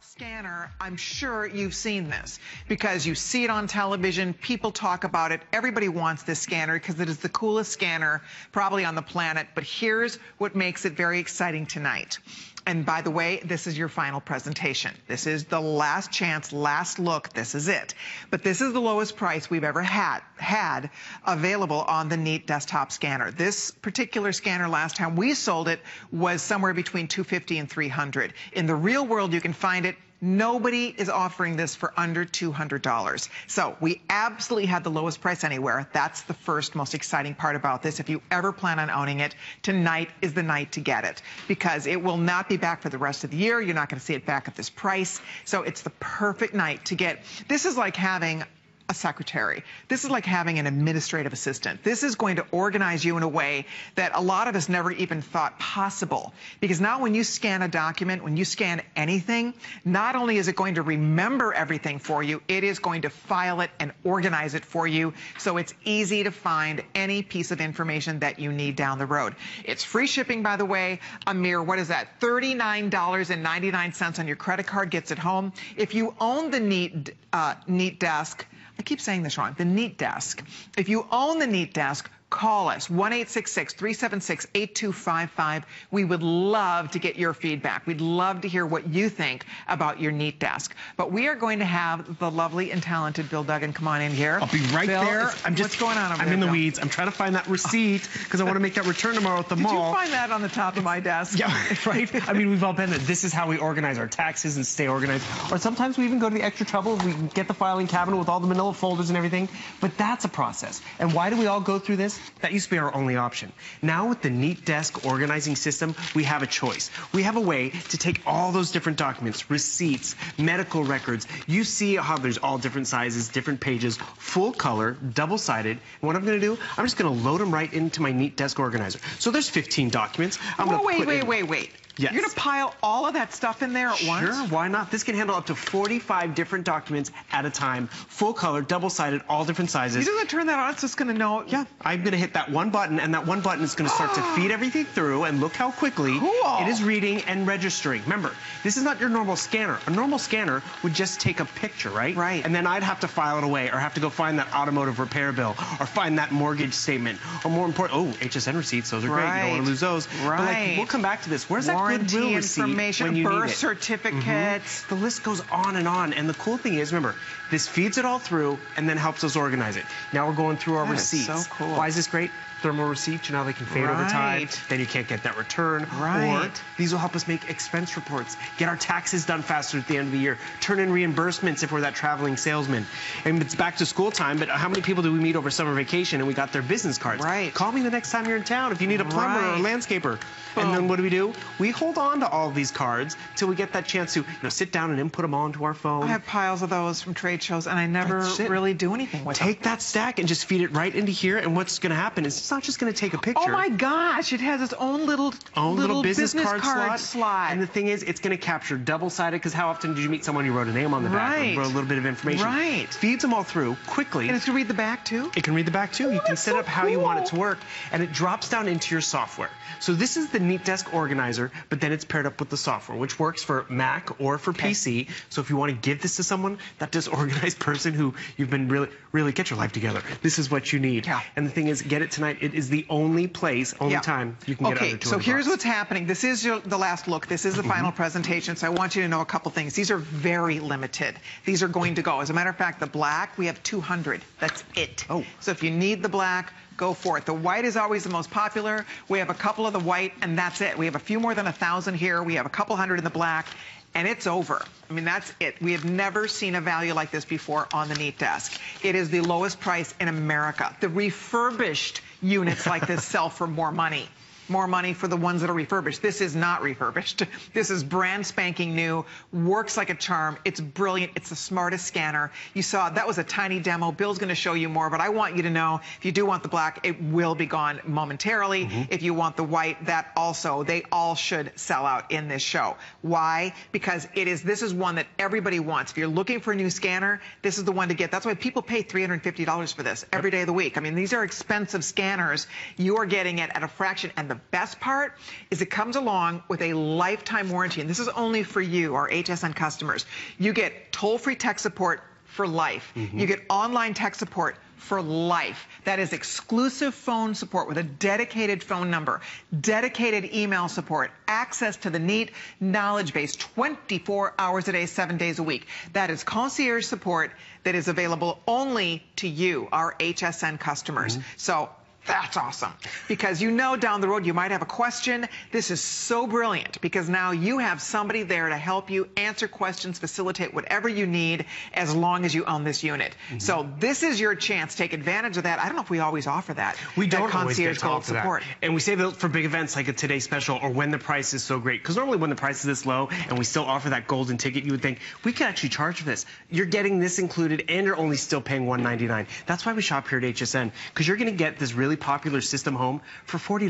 scanner, I'm sure you've seen this because you see it on television, people talk about it, everybody wants this scanner because it is the coolest scanner probably on the planet. But here's what makes it very exciting tonight. And by the way, this is your final presentation. This is the last chance, last look. This is it. But this is the lowest price we've ever had, had available on the Neat desktop scanner. This particular scanner last time we sold it was somewhere between 250 and 300. In the real world, you can find it Nobody is offering this for under $200. So we absolutely had the lowest price anywhere. That's the first most exciting part about this. If you ever plan on owning it, tonight is the night to get it because it will not be back for the rest of the year. You're not going to see it back at this price. So it's the perfect night to get. This is like having a secretary. This is like having an administrative assistant. This is going to organize you in a way that a lot of us never even thought possible. Because now when you scan a document, when you scan anything, not only is it going to remember everything for you, it is going to file it and organize it for you so it's easy to find any piece of information that you need down the road. It's free shipping, by the way. A mere, what is that, $39.99 on your credit card gets it home. If you own the Neat, uh, Neat Desk, I keep saying this wrong, the Neat Desk. If you own the Neat Desk, call us, 1-866-376-8255. We would love to get your feedback. We'd love to hear what you think about your Neat Desk. But we are going to have the lovely and talented Bill Duggan come on in here. I'll be right Bill, there. I'm just, what's going on I'm there, in the Bill? weeds. I'm trying to find that receipt because I want to make that return tomorrow at the Did mall. you find that on the top of my desk? Yeah, right. I mean, we've all been there. This is how we organize our taxes and stay organized. Or sometimes we even go to the extra trouble. We get the filing cabinet with all the manila folders and everything. But that's a process. And why do we all go through this? That used to be our only option. Now with the Neat Desk organizing system, we have a choice. We have a way to take all those different documents, receipts, medical records. You see how there's all different sizes, different pages, full color, double-sided. What I'm going to do, I'm just going to load them right into my Neat Desk organizer. So there's 15 documents. I'm Whoa, gonna wait, wait, in- wait, wait. Yes. You're going to pile all of that stuff in there at once? Sure, why not? This can handle up to 45 different documents at a time, full color, double-sided, all different sizes. You sizes. going to turn that on, it's just going to know. Yeah, I'm going to hit that one button, and that one button is going to start to feed everything through, and look how quickly Cool. it is reading and registering. Remember, this is not your normal scanner. A normal scanner would just take a picture, right? Right. And then I'd have to file it away, or have to go find that automotive repair bill, or find that mortgage statement, or more important, oh, HSN receipts, those are great. You don't want to lose those. Right. But like, Right. we'll come back to this. Where's that Warranty information, birth need it? certificates. The list goes on and on. And the cool thing is, remember, this feeds it all through and then helps us organize it. Now we're going through our That receipts. so cool. Why is this great? Thermal receipts, you know they can fade over time. Then you can't get that return. Right. Or these will help us make expense reports, get our taxes done faster at the end of the year, turn in reimbursements if we're that traveling salesman. And it's back to school time, but how many people do we meet over summer vacation and we got their business cards? Right. Call me the next time you're in town if you need a plumber or a Right. landscaper. And then what do we do? We hold on to all of these cards till we get that chance to you know, sit down and input them all into our phone. I have piles of those from trade shows, and I never really do anything with them. Take that stack and just feed it right into here. And what's going to happen is it's not just going to take a oh picture. Oh my gosh, it has its own little Own little, business, card, slot. slot. And the thing is, it's going to capture double-sided because how often did you meet someone who wrote a name on the back Right. or wrote a little bit of information? Right. Feeds them all through quickly. and it's going to read the back, too? It can read the back too. you oh, can set so up how you want it to work, and it drops down into your software. So this is the Neat Desk Organizer, but then it's paired up with the software, which works for Mac or for PC. So if you want to give this to someone, that disorganized person who you've been really, really get your life together. This is what you need. Yeah. And the thing is, get it tonight. It is the only place, only Yeah. time you can get okay, under 200 so here's bucks. what's happening. This is your, the last look. This is the final Mm-hmm. presentation, so I want you to know a couple things. These are very limited. These are going to go. As a matter of fact, the black, we have 200. That's it. Oh. So if you need the black, go for it. The white is always the most popular. We have a couple of the white, and that's it. We have a few more than a thousand here. We have a couple hundred in the black. And it's over. I mean, that's it. We have never seen a value like this before on the Neat Desk. It is the lowest price in America. The refurbished units like this sell for more money more money for the ones that are refurbished. This is not refurbished. This is brand spanking new, works like a charm. It's brilliant. It's the smartest scanner. You saw that was a tiny demo. Bill's going to show you more, but I want you to know if you do want the black, it will be gone momentarily. Mm-hmm. If you want the white, that also, they all should sell out in this show. Why? Because it is, this is one that everybody wants. If you're looking for a new scanner, this is the one to get. That's why people pay $350 for this every day of the week. I mean, these are expensive scanners. You are getting it at a fraction. And the the best part is it comes along with a lifetime warranty. And this is only for you, our HSN customers. You get toll-free tech support for life. Mm -hmm. You get online tech support for life. That is exclusive phone support with a dedicated phone number, dedicated email support, access to the neat knowledge base 24 hours a day, seven days a week. That is concierge support that is available only to you, our HSN customers. Mm -hmm. So that's awesome. Because you know down the road you might have a question. This is so brilliant because now you have somebody there to help you answer questions, facilitate whatever you need as long as you own this unit. Mm -hmm. So this is your chance. Take advantage of that. I don't know if we always offer that. We that don't always get to support. That. And we save it for big events like a Today Special or when the price is so great. Because normally when the price is this low and we still offer that golden ticket, you would think we could actually charge for this. You're getting this included and you're only still paying 199. That's why we shop here at HSN because you're going to get this really popular system home for $40.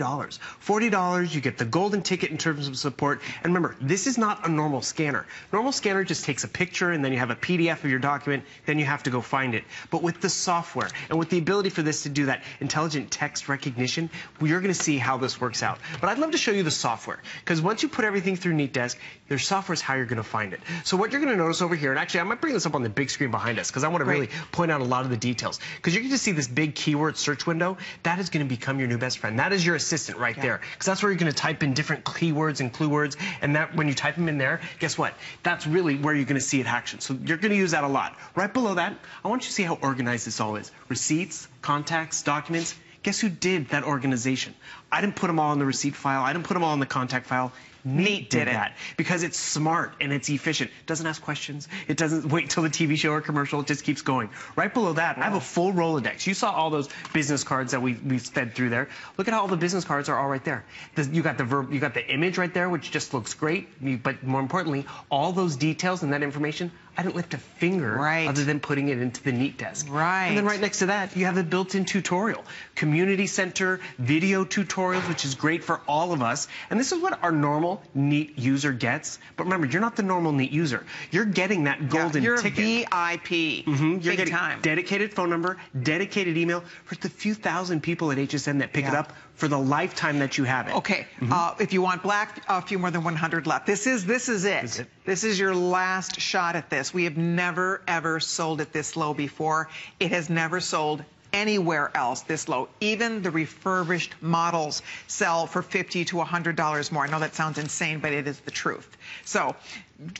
$40, you get the golden ticket in terms of support. And remember, this is not a normal scanner. Normal scanner just takes a picture and then you have a PDF of your document, then you have to go find it. But with the software and with the ability for this to do that intelligent text recognition, you're going to see how this works out. But I'd love to show you the software because once you put everything through NeatDesk, their software is how you're going to find it. So what you're going to notice over here, and actually I might bring this up on the big screen behind us because I want to really point out a lot of the details because you're to see this big keyword search window. That is going to become your new best friend. That is your assistant right yeah. there. Because that's where you're going to type in different keywords and clue words. And that when you type them in there, guess what? That's really where you're going to see it action. So you're going to use that a lot. Right below that, I want you to see how organized this all is. Receipts, contacts, documents. Guess who did that organization? I didn't put them all in the receipt file. I didn't put them all in the contact file. Neat did that because it's smart and it's efficient. Doesn't ask questions. It doesn't wait till the TV show or commercial. It just keeps going. Right below that, wow. I have a full Rolodex. You saw all those business cards that we we sped through there. Look at how all the business cards are all right there. The, you got the verb, you got the image right there, which just looks great. But more importantly, all those details and that information I didn't lift a finger right. other than putting it into the NeatDesk. Right. And then right next to that, you have a built-in tutorial. Community center, video tutorials, which is great for all of us. And this is what our normal Neat user gets. But remember, you're not the normal Neat user. You're getting that golden yeah, you're ticket. You're VIP. Mm -hmm. You're getting time. dedicated phone number, dedicated email for the few thousand people at HSN that pick yeah. it up for the lifetime that you have it. Okay. Mm -hmm. uh, if you want black, a few more than 100 left. This is this is it. This is, it. This is your last shot at this. We have never ever sold it this low before. It has never sold anywhere else this low. Even the refurbished models sell for 50 to $100 more. I know that sounds insane, but it is the truth. So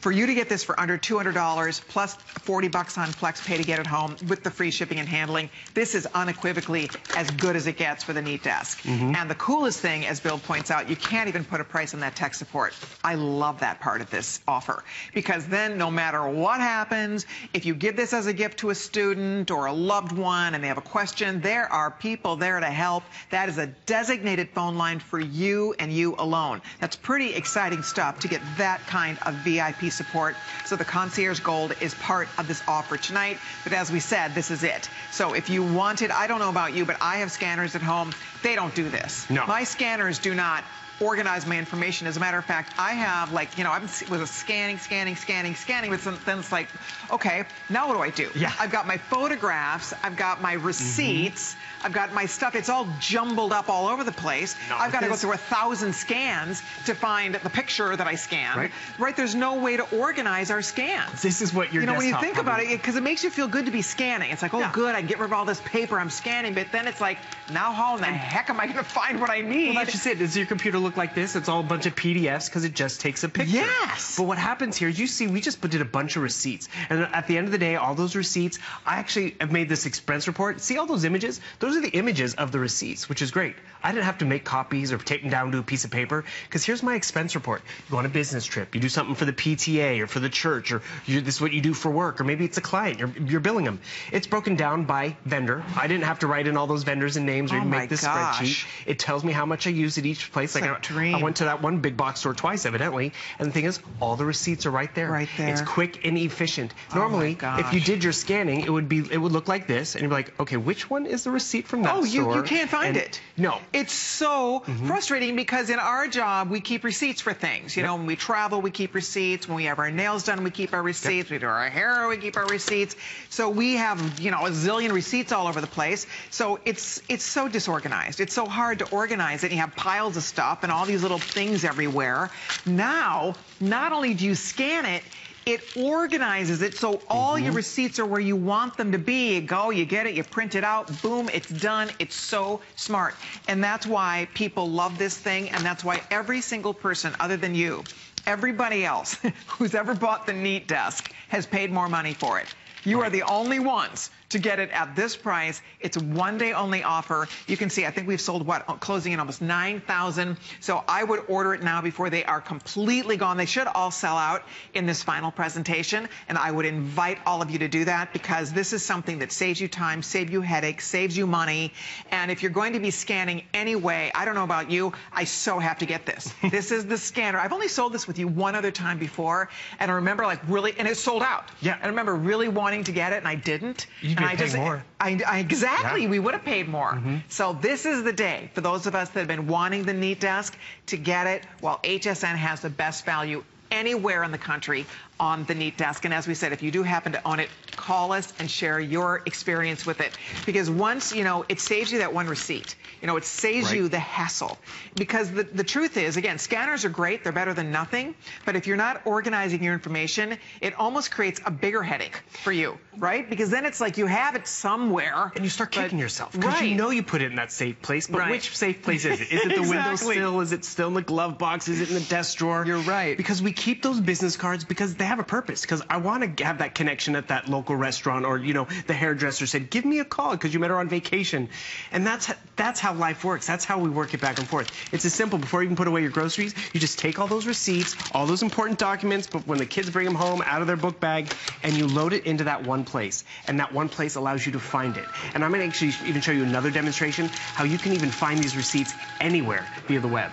for you to get this for under $200 plus 40 bucks on FlexPay to get it home with the free shipping and handling, this is unequivocally as good as it gets for the NeatDesk. Mm -hmm. And the coolest thing, as Bill points out, you can't even put a price on that tech support. I love that part of this offer because then no matter what happens, if you give this as a gift to a student or a loved one and they have a question, there are people there to help. That is a designated phone line for you and you alone. That's pretty exciting stuff to get that kind of VIP VIP support. So the Concierge Gold is part of this offer tonight. But as we said, this is it. So if you wanted, I don't know about you, but I have scanners at home. They don't do this. No. My scanners do not organize my information. As a matter of fact, I have like, you know, I was scanning, scanning, scanning, scanning, but then it's like, okay, now what do I do? Yeah. I've got my photographs, I've got my receipts, mm -hmm. I've got my stuff. It's all jumbled up all over the place. I've got to go through a thousand scans to find the picture that I scanned. Right. right. There's no way to organize our scans. This is what your You know, when you think about it, because it makes you feel good to be scanning. It's like, oh, yeah. good, I get rid of all this paper I'm scanning, but then it's like, now how in the heck am I going to find what I need? Well, that's just it. Does your computer look like this? It's all a bunch of PDFs because it just takes a picture. Yes. But what happens here is you see we just did a bunch of receipts. And at the end of the day, all those receipts, I actually have made this expense report. See all those images? Those are the images of the receipts, which is great. I didn't have to make copies or tape them down to a piece of paper because here's my expense report. You go on a business trip, you do something for the PTA or for the church, or you, this is what you do for work, or maybe it's a client, you're, you're billing them. It's broken down by vendor. I didn't have to write in all those vendors and names or oh make this gosh. spreadsheet. It tells me how much I use at each place. Like I, I, went to that one big box store twice, evidently. And the thing is, all the receipts are right there. Right there. It's quick and efficient. Oh Normally, if you did your scanning, it would be it would look like this, and you'd be like, okay, which one is the receipt from that oh, store? Oh, you, you can't find it. No. It's so mm -hmm. frustrating because in our job, we keep receipts for things. You yep. know, when we travel, we keep receipts. When we have our nails done, we keep our receipts. Yep. We do our hair, we keep our receipts. So we have, you know, a zillion receipts all over the place. So it's it's so disorganized. It's so hard to organize it. You have piles of stuff and all these little things everywhere. Now, not only do you scan it, it organizes it so all mm -hmm. your mm-hmm. receipts are where you want them to be. You go, you get it, you print it out, boom, it's done. It's so smart. And that's why people love this thing, and that's why every single person other than you, everybody else who's ever bought the Neat Desk has paid more money for it. You right. are the only ones to get it at this price. It's a one day only offer. You can see, I think we've sold what, closing in almost 9,000. So I would order it now before they are completely gone. They should all sell out in this final presentation. And I would invite all of you to do that because this is something that saves you time, saves you headaches, saves you money. And if you're going to be scanning anyway, I don't know about you, I so have to get this. this is the scanner. I've only sold this with you one other time before. And I remember like really, and it sold out. Yeah. And I remember really wanting to get it and I didn't. You and I just, more. I, I, exactly, yeah. we would have paid more. Mm -hmm. So this is the day for those of us that have been wanting the Neat Desk to get it while HSN has the best value anywhere in the country on the Neat Desk. And as we said, if you do happen to own it, call us and share your experience with it. Because once, you know, it saves you that one receipt. You know, it saves right. you the hassle. Because the, the truth is, again, scanners are great. They're better than nothing. But if you're not organizing your information, it almost creates a bigger headache for you, right? Because then it's like you have it somewhere. And you start kicking yourself. Because right. you know you put it in that safe place. But right. which safe place is it? Is it the exactly. windowsill? Is it still in the glove box? Is it in the desk drawer? You're right. Because we keep those business cards because they have a purpose. Because I want to have that connection at that local restaurant or, you know, the hairdresser said, give me a call because you met her on vacation. And that's, that's how life works. That's how we work it back and forth. It's as simple. Before you even put away your groceries, you just take all those receipts, all those important documents, but when the kids bring them home out of their book bag, and you load it into that one place. And that one place allows you to find it. And I'm going to actually even show you another demonstration how you can even find these receipts anywhere via the web.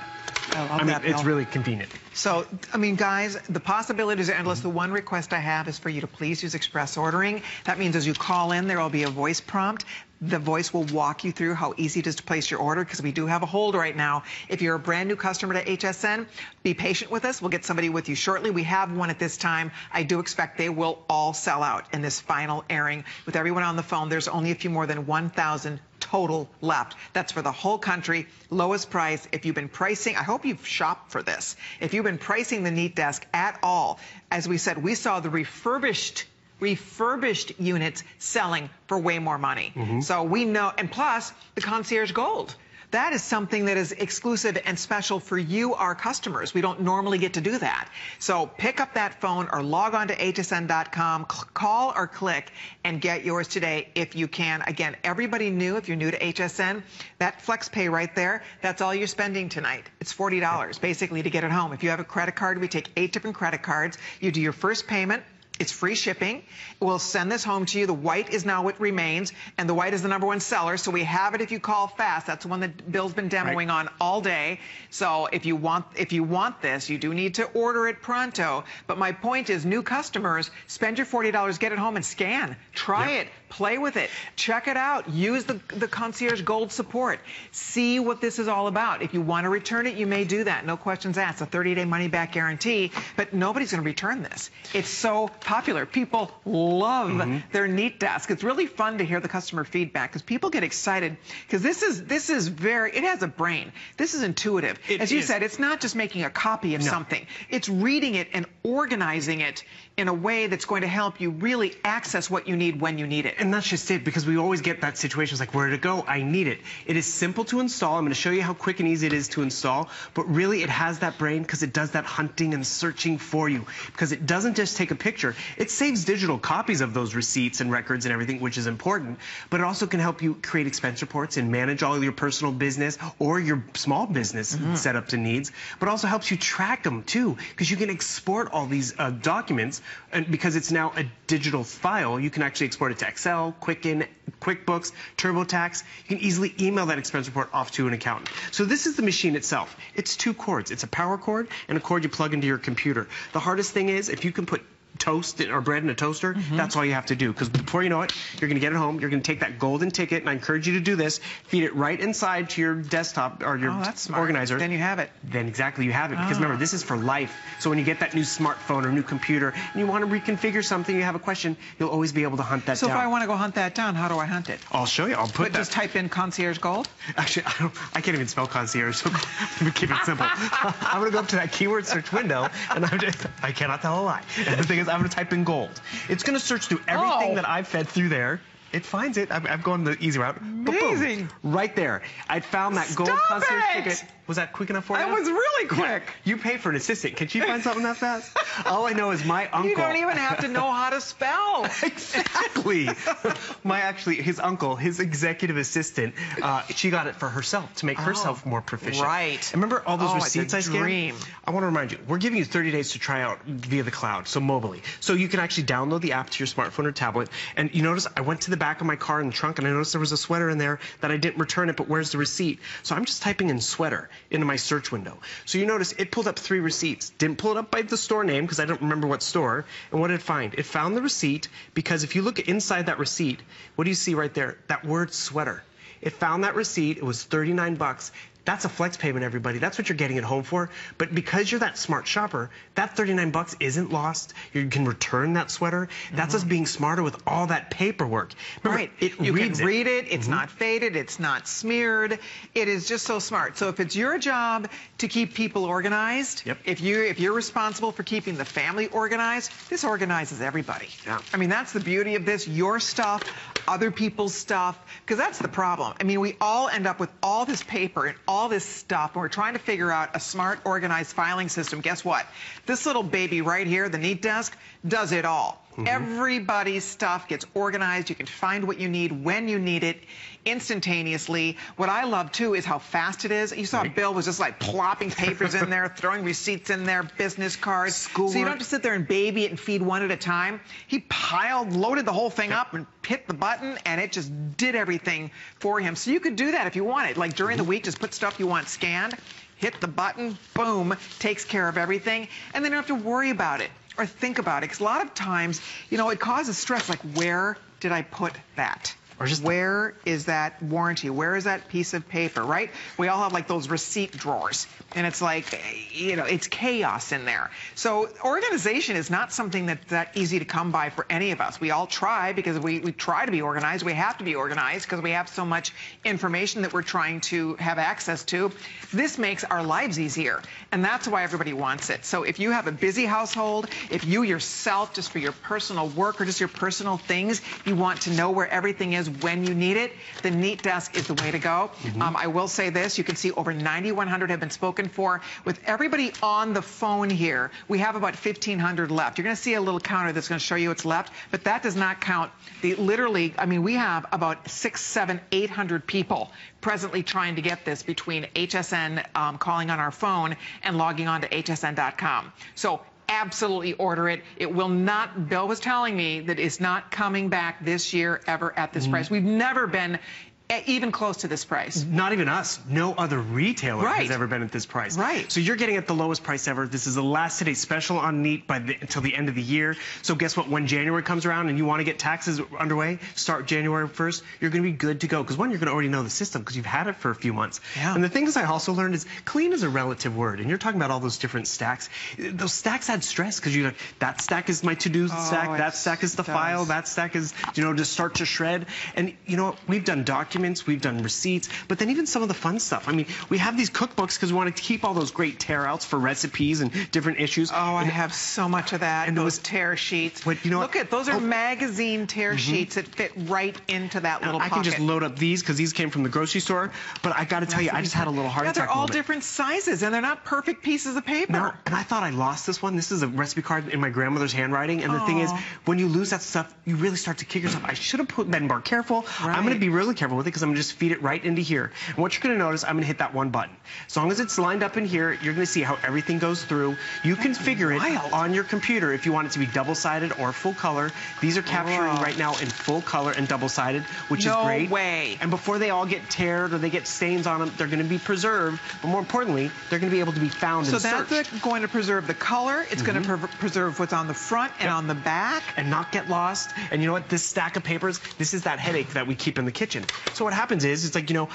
I, I mean, it's really convenient. So, I mean, guys, the possibilities are endless. The one request I have is for you to please use express ordering. That means as you call in, there will be a voice prompt. The voice will walk you through how easy it is to place your order because we do have a hold right now. If you're a brand new customer to HSN, be patient with us. We'll get somebody with you shortly. We have one at this time. I do expect they will all sell out in this final airing. With everyone on the phone, there's only a few more than 1,000 total left. That's for the whole country, lowest price. If you've been pricing, I hope you've shopped for this. If you've been pricing the Neat Desk at all, as we said, we saw the refurbished refurbished units selling for way more money. Mm -hmm. So we know, and plus the concierge gold that is something that is exclusive and special for you, our customers. We don't normally get to do that. So pick up that phone or log on to hsn.com, call or click and get yours today if you can. Again, everybody new, if you're new to HSN, that flex pay right there, that's all you're spending tonight. It's $40 basically to get it home. If you have a credit card, we take eight different credit cards. You do your first payment, it's free shipping. We'll send this home to you. The white is now what remains, and the white is the number one seller. So we have it if you call fast. That's the one that Bill's been demoing right. on all day. So if you want if you want this, you do need to order it pronto. But my point is, new customers, spend your $40, get it home and scan. Try yep. it. Play with it. Check it out. Use the, the concierge gold support. See what this is all about. If you want to return it, you may do that. No questions asked. A 30-day money-back guarantee. But nobody's going to return this. It's so popular. People love mm -hmm. their Neat Desk. It's really fun to hear the customer feedback because people get excited because this is this is very. It has a brain. This is intuitive. It As you is. said, it's not just making a copy of no. something. It's reading it and organizing it in a way that's going to help you really access what you need when you need it. And that's just it, because we always get that situation. It's like, where to go? I need it. It is simple to install. I'm going to show you how quick and easy it is to install. But really, it has that brain because it does that hunting and searching for you. Because it doesn't just take a picture. It saves digital copies of those receipts and records and everything, which is important. But it also can help you create expense reports and manage all your personal business or your small business mm -hmm. setups and needs. But also helps you track them, too, because you can export all these uh, documents and because it's now a digital file, you can actually export it to Excel, Quicken, QuickBooks, TurboTax. You can easily email that expense report off to an accountant. So this is the machine itself. It's two cords. It's a power cord and a cord you plug into your computer. The hardest thing is if you can put toast or bread in a toaster, mm-hmm. that's all you have to do. Because before you know it, you're going to get it home. You're going to take that golden ticket, and I encourage you to do this. Feed it right inside to your desktop or your oh, organizer. Then you have it. Then exactly you have it. Because oh. remember, this is for life. So when you get that new smartphone or new computer and you want to reconfigure something, you have a question, you'll always be able to hunt that so down. So if I want to go hunt that down, how do I hunt it? I'll show you. I'll put but that. just type in concierge gold. Actually, I, don't, I can't even spell concierge, so keep it simple. I'm going to go up to that keyword search window, and I'm just, I cannot tell a lie. And the thing is, I'm going to type in gold. It's going to search through everything oh. that I've fed through there. It finds it. I've, I've gone the easy route. Amazing. Boom, right there. I found that Stop gold concierge it. ticket. Was that quick enough for you? That was really quick. You pay for an assistant. Can she find something that fast? All I know is my uncle. You don't even have to know how to spell. exactly. my actually, his uncle, his executive assistant, uh, she got it for herself to make oh, herself more proficient. Right. Remember all those oh, receipts I scanned? Dream. I want to remind you, we're giving you 30 days to try out via the cloud, so mobily. So you can actually download the app to your smartphone or tablet. And you notice I went to the back of my car in the trunk and I noticed there was a sweater in there that I didn't return it, but where's the receipt? So I'm just typing in sweater into my search window. So you notice it pulled up three receipts. Didn't pull it up by the store name because I don't remember what store. And what did it find? It found the receipt because if you look inside that receipt, what do you see right there? That word sweater. It found that receipt. It was 39 bucks. That's a flex payment, everybody. That's what you're getting at home for. But because you're that smart shopper, that 39 bucks isn't lost. You can return that sweater. That's mm-hmm. us being smarter with all that paperwork. Remember, right. It you can read it. It's mm-hmm. not faded. It's not smeared. It is just so smart. So if it's your job to keep people organized, yep. if you if you're responsible for keeping the family organized, this organizes everybody. Yeah. I mean, that's the beauty of this. Your stuff, other people's stuff, because that's the problem. I mean, we all end up with all this paper and all this stuff, and we're trying to figure out a smart, organized filing system. Guess what? This little baby right here, the Neat Desk, does it all. Mm -hmm. Everybody's stuff gets organized. You can find what you need when you need it instantaneously. What I love too is how fast it is. You saw right. Bill was just like plopping papers in there, throwing receipts in there, business cards. School so you don't have to sit there and baby it and feed one at a time. He piled, loaded the whole thing yep. up and hit the button and it just did everything for him. So you could do that if you wanted. Like during the week, just put stuff you want scanned, hit the button, boom, takes care of everything. And then you don't have to worry about it or think about it. Because a lot of times, you know, it causes stress. Like, where did I put that? Or just where is that warranty? Where is that piece of paper, right? We all have like those receipt drawers and it's like, you know, it's chaos in there. So organization is not something that's that easy to come by for any of us. We all try because we, we try to be organized. We have to be organized because we have so much information that we're trying to have access to. This makes our lives easier and that's why everybody wants it. So if you have a busy household, if you yourself, just for your personal work or just your personal things, you want to know where everything is is when you need it, the Neat Desk is the way to go. Mm -hmm. um, I will say this, you can see over 9,100 have been spoken for. With everybody on the phone here, we have about 1,500 left. You're going to see a little counter that's going to show you what's left, but that does not count the literally, I mean, we have about six, seven, 800 people presently trying to get this between HSN um, calling on our phone and logging on to hsn.com. So absolutely order it. It will not, Bill was telling me that it's not coming back this year ever at this mm. price. We've never been even close to this price. Not even us. No other retailer right. has ever been at this price. Right. So you're getting at the lowest price ever. This is the last today special on Neat by the, until the end of the year. So guess what? When January comes around and you want to get taxes underway, start January 1st, you're going to be good to go. Because one, you're going to already know the system because you've had it for a few months. Yeah. And the things I also learned is clean is a relative word. And you're talking about all those different stacks. Those stacks add stress because you're like, that stack is my to-do oh, stack. That stack is the does. file. That stack is, you know, to start to shred. And you know, we've done documents. We've done receipts but then even some of the fun stuff. I mean, we have these cookbooks because we want to keep all those great tear outs for recipes and different issues. Oh, I have so much of that. And those, those tear sheets. But you know Look what? at those are oh. magazine tear mm -hmm. sheets that fit right into that little I pocket. can just load up these because these came from the grocery store. But I got to tell you, I just had a little heart yeah, attack. They're all different sizes and they're not perfect pieces of paper. No, and I thought I lost this one. This is a recipe card in my grandmother's handwriting. And the thing is, when you lose that stuff, you really start to kick yourself. I should have put been more careful. Right. I'm going to be really careful with it because I'm going to just feed it right into here. And what you're going to notice, I'm going to hit that one button. As long as it's lined up in here, you're going to see how everything goes through. You can figure it on your computer if you want it to be double-sided or full color. These are capturing right now in full color and double-sided, which no is great. No way. And before they all get teared or they get stains on them, they're going to be preserved. But more importantly, they're going to be able to be found so that's going to preserve the color. It's going Mm-hmm. to pre preserve what's on the front and Yep. on the back. and not get lost. And you know what? This stack of papers, this is that headache that we keep in the kitchen. So what happens is, it's like, you know,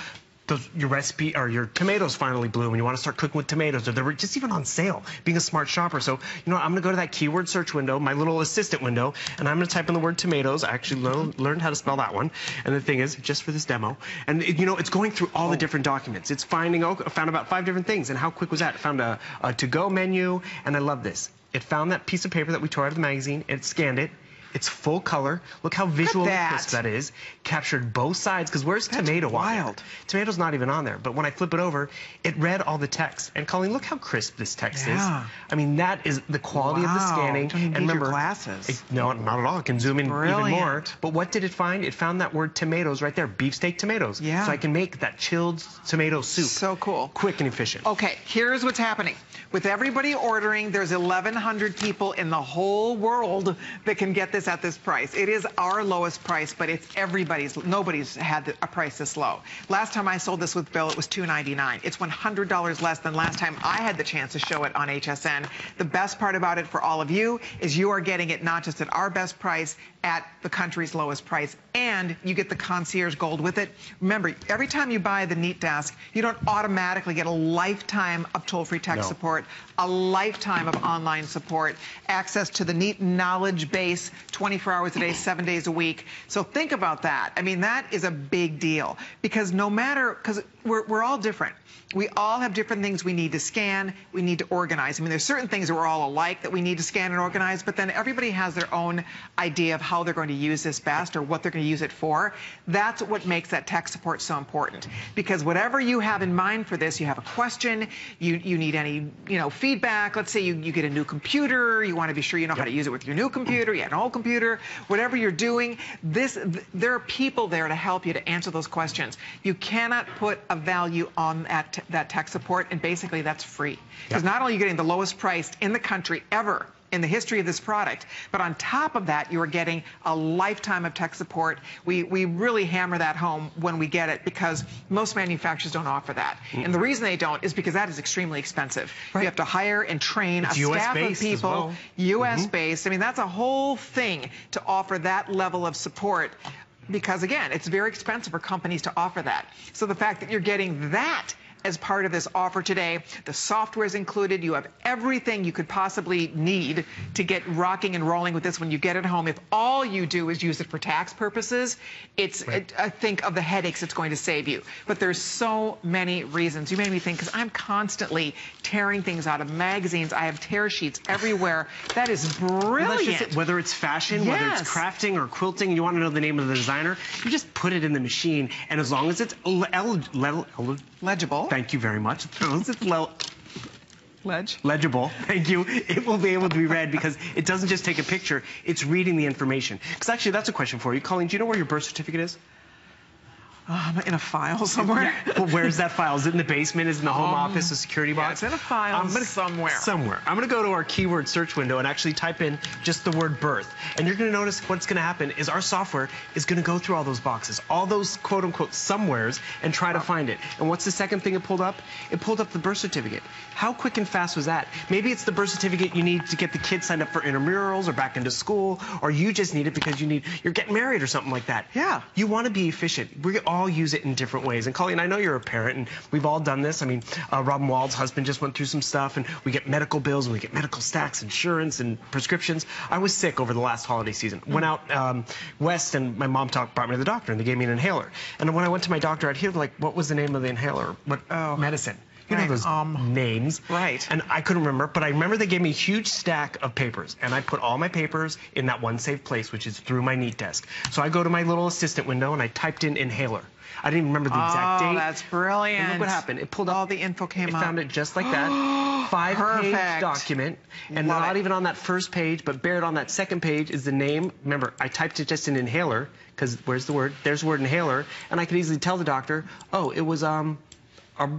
those, your recipe or your tomatoes finally bloom and you want to start cooking with tomatoes or they're just even on sale, being a smart shopper. So, you know. I'm going to go to that keyword search window, my little assistant window, and I'm going to type in the word tomatoes. I actually learn, learned how to spell that one. And the thing is, just for this demo, and it, you know, it's going through all the oh. different documents. It's finding, oh, found about five different things. And how quick was that? It found a, a to-go menu, and I love this. It found that piece of paper that we tore out of the magazine. It scanned it. It's full color. Look how visual and that. crisp that is. Captured both sides, because where's tomato on wild. Tomato's not even on there. But when I flip it over, it read all the text. And Colleen, look how crisp this text Yeah. is. I mean, that is the quality of the scanning. Don't even and need your remember, glasses. it- no, not at all. It can zoom in even more. Brilliant. But what did it find? It found that word tomatoes right there, beefsteak tomatoes. Yeah. So I can make that chilled tomato soup. So cool. Quick and efficient. Okay, here's what's happening. With everybody ordering, there's 1,100 people in the whole world that can get this at this price. It is our lowest price, but it's everybody's. Nobody's had a price this low. Last time I sold this with Bill, it was $2.99. It's $100 less than last time I had the chance to show it on HSN. The best part about it for all of you is you are getting it not just at our best price, at the country's lowest price, and you get the concierge gold with it. Remember, every time you buy the Neat Desk, you don't automatically get a lifetime of toll-free tech No. support, a lifetime of online support, access to the Neat knowledge base 24 hours a day, seven days a week. So think about that. I mean, that is a big deal because no matter, because we're, we're all different. We all have different things we need to scan, we need to organize. I mean, there's certain things that we're all alike that we need to scan and organize, but then everybody has their own idea of how they're going to use this best or what they're going to use it for. That's what makes that tech support so important. Because whatever you have in mind for this, you have a question, you, you need any, you know, feedback. Let's say you, you get a new computer, you want to be sure you know how to use it with your new computer, you have an old computer, whatever you're doing, this, th there are people there to help you to answer those questions. You cannot put a value on that, that tech support, and basically that's free. Because not only are you getting the lowest price in the country ever, in the history of this product. But on top of that, you are getting a lifetime of tech support. We, we really hammer that home when we get it because most manufacturers don't offer that. And the reason they don't is because that is extremely expensive. You have to hire and train It's a US staff of people, well. U.S. based. I mean, that's a whole thing to offer that level of support. Because again, it's very expensive for companies to offer that. So the fact that you're getting that as part of this offer today. The software is included. You have everything you could possibly need to get rocking and rolling with this when you get it home. If all you do is use it for tax purposes, it's Right. I think of the headaches it's going to save you. But there's so many reasons. You made me think because I'm constantly tearing things out of magazines. I have tear sheets everywhere. That is brilliant. just. Whether it's fashion, whether it's crafting or quilting, you want to know the name of the designer, you just put it in the machine, and as long as it's Legible. thank you very much. As it's le- Ledge. legible, thank you, it will be able to be read because it doesn't just take a picture, it's reading the information. Because actually, that's a question for you. Colleen, do you know where your birth certificate is? Um, in a file somewhere. well, where's that file? Is it in the basement? Is it in the home office, a security Um, yeah, box? it's in a file gonna- somewhere. Somewhere. I'm going to go to our keyword search window and actually type in just the word birth. And you're going to notice what's going to happen is our software is going to go through all those boxes, all those quote unquote somewheres, and try to find it. And what's the second thing it pulled up? It pulled up the birth certificate. How quick and fast was that? Maybe it's the birth certificate you need to get the kids signed up for intramurals or back into school, or you just need it because you need you're getting married or something like that. Yeah. You want to be efficient. We all use it in different ways. And Colleen, I know you're a parent, and we've all done this. I mean, uh, Robin Wall's husband just went through some stuff, and we get medical bills, and we get medical stacks, insurance, and prescriptions. I was sick over the last holiday season. Went out um, west, and my mom talked, brought me to the doctor, and they gave me an inhaler. And when I went to my doctor here, they're like, what was the name of the inhaler? What Oh. medicine? You Right, know those um, names. right. And I couldn't remember, but I remember they gave me a huge stack of papers, and I put all my papers in that one safe place, which is through my neat desk. So I go to my little assistant window and I typed in inhaler. I didn't even remember the exact oh, date. Oh, that's brilliant. And look what happened. It pulled up. All the info came it up. found it just like that. Five-page document, and Love not it. even on that first page, but buried on that second page is the name. Remember, I typed it just in inhaler because where's the word? There's the word inhaler, and I could easily tell the doctor, oh, it was um, a,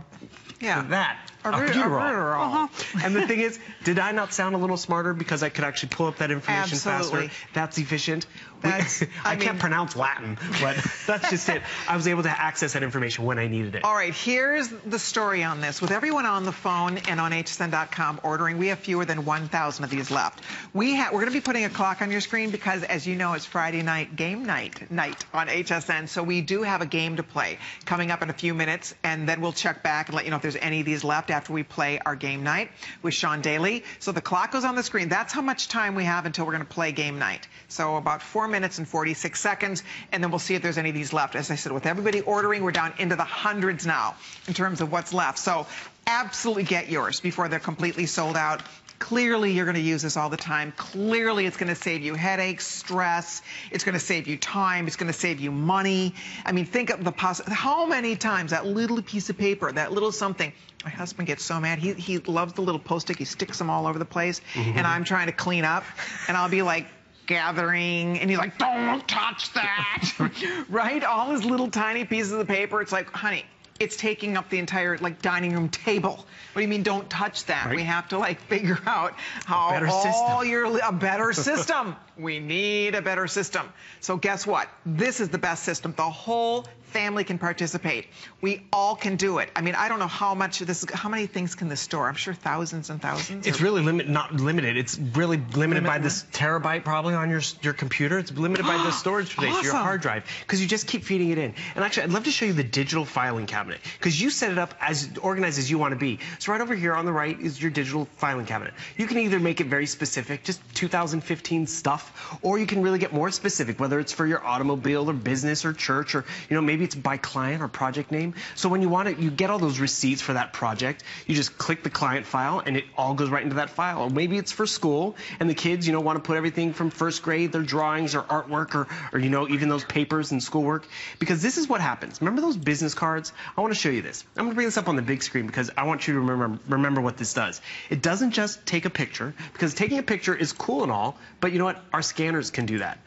Yeah. that. Albuterol. albuterol. Uh-huh. and the thing is, did I not sound a little smarter because I could actually pull up that information Absolutely. faster? That's efficient. We- That's- I, I can't pronounce Latin, but that's just it. I was able to access that information when I needed it. All right, here's the story on this. With everyone on the phone and on hsn.com ordering, we have fewer than 1,000 of these left. We we're going to be putting a clock on your screen because, as you know, it's Friday night game night night on HSN. So we do have a game to play coming up in a few minutes, and then we'll check back and let you know if there's any of these left after we play our game night with Sean Daly. So the clock goes on the screen. That's how much time we have until we're going to play game night. So about four minutes and 46 seconds, and then we'll see if there's any of these left. As I said, with everybody ordering, we're down into the hundreds now in terms of what's left. So absolutely get yours before they're completely sold out. Clearly, you're going to use this all the time. Clearly, it's going to save you headaches, stress. It's going to save you time. It's going to save you money. I mean, think of the poss- how many times that little piece of paper, that little something. My husband gets so mad. He he loves the little post-it. He sticks them all over the place, mm-hmm. and I'm trying to clean up, and I'll be like gathering, and he's like, "Don't touch that!" right? All his little tiny pieces of paper. It's like, honey, it's taking up the entire like dining room table. What do you mean don't touch that? Right. We have to like figure out how all system. your a better system. We need a better system. So guess what? This is the best system. The whole family can participate. We all can do it. I mean, I don't know how much of this how many things can this store? I'm sure thousands and thousands. It's really limit, not limited. It's really limited by this terabyte probably on your your computer. It's limited by the storage space, your hard drive, because you just keep feeding it in. And actually, I'd love to show you the digital filing cabinet, because you set it up as organized as you want to be. So right over here on the right is your digital filing cabinet. You can either make it very specific, just 2015 stuff, or you can really get more specific, whether it's for your automobile or business or church, or you know maybe it's by client or project name. So when you want it, you get all those receipts for that project. You just click the client file, and it all goes right into that file. Or maybe it's for school, and the kids, you know, want to put everything from first grade, their drawings or artwork, or, or you know, even those papers and schoolwork. Because this is what happens. Remember those business cards? I want to show you this. I'm going to bring this up on the big screen because I want you to remember remember what this does. It doesn't just take a picture, because taking a picture is cool and all, but you know what? Our scanners can do that.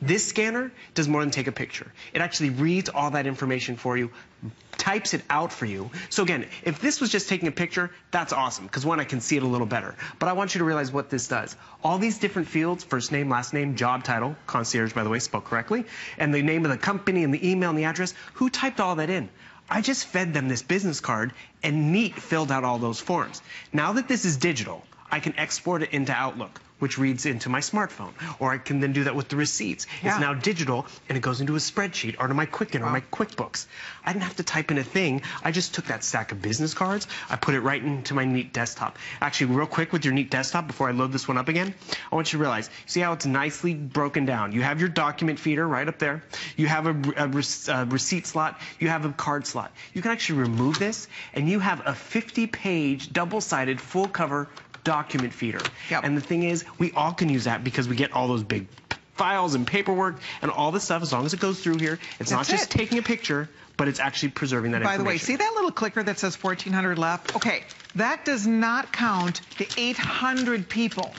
This scanner does more than take a picture. It actually reads all that information for you, types it out for you. So again, if this was just taking a picture, that's awesome, because one, I can see it a little better. But I want you to realize what this does. All these different fields, first name, last name, job title, concierge, by the way, spelled correctly, and the name of the company and the email and the address, who typed all that in? I just fed them this business card, and Neat filled out all those forms. Now that this is digital, I can export it into Outlook, which reads into my smartphone. Or I can then do that with the receipts. Yeah. It's now digital, and it goes into a spreadsheet or to my Quicken or my QuickBooks. I didn't have to type in a thing. I just took that stack of business cards, I put it right into my Neat desktop. Actually, real quick with your Neat desktop, before I load this one up again, I want you to realize, see how it's nicely broken down. You have your document feeder right up there. You have a, a a receipt slot. You have a card slot. You can actually remove this, and you have a 50-page, double-sided, full-cover document feeder. Yep. And the thing is, we all can use that because we get all those big files and paperwork and all this stuff as long as it goes through here. It's not just it. taking a picture, but it's actually preserving that By the way, see that little clicker that says 1,400 left? Okay, that does not count the 800 people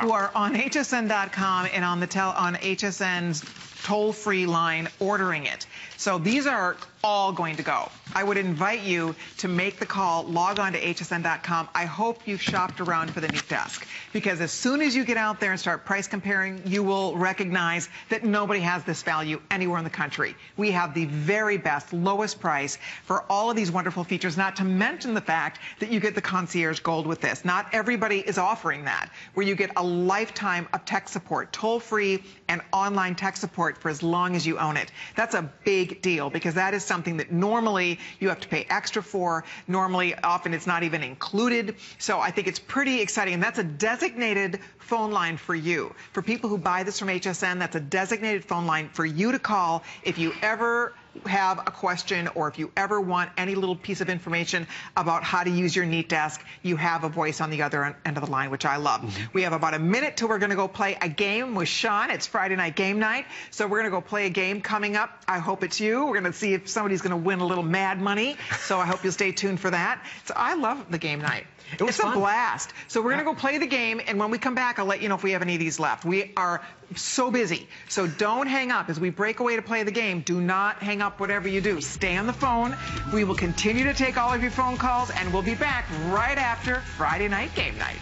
who are on hsn.com and on the tel on HSN's toll-free line ordering it. So these are all going to go. I would invite you to make the call, log on to hsn.com. I hope you've shopped around for the Neat Desk because as soon as you get out there and start price comparing, you will recognize that nobody has this value anywhere in the country. We have the very best, lowest price for all of these wonderful features, not to mention the fact that you get the concierge gold with this. Not everybody is offering that, where you get a lifetime of tech support, toll-free and online tech support for as long as you own it. That's a big deal because that is something that normally you have to pay extra for. Normally, often it's not even included. So I think it's pretty exciting. And that's a designated phone line for you. For people who buy this from HSN, that's a designated phone line for you to call if you ever have a question or if you ever want any little piece of information about how to use your Neat Desk, you have a voice on the other end of the line, which I love. Mm -hmm. We have about a minute till we're going to go play a game with Sean. It's Friday night game night. So we're going to go play a game coming up. I hope it's you. We're going to see if somebody's going to win a little mad money. So I hope you'll stay tuned for that. So I love the game night. It it's fun. a blast. So we're going to go play the game, and when we come back, I'll let you know if we have any of these left. We are so busy. So don't hang up. As we break away to play the game, do not hang up whatever you do. Stay on the phone. We will continue to take all of your phone calls, and we'll be back right after Friday night game night.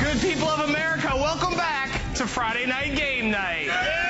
Good people of America, welcome back to Friday night game night.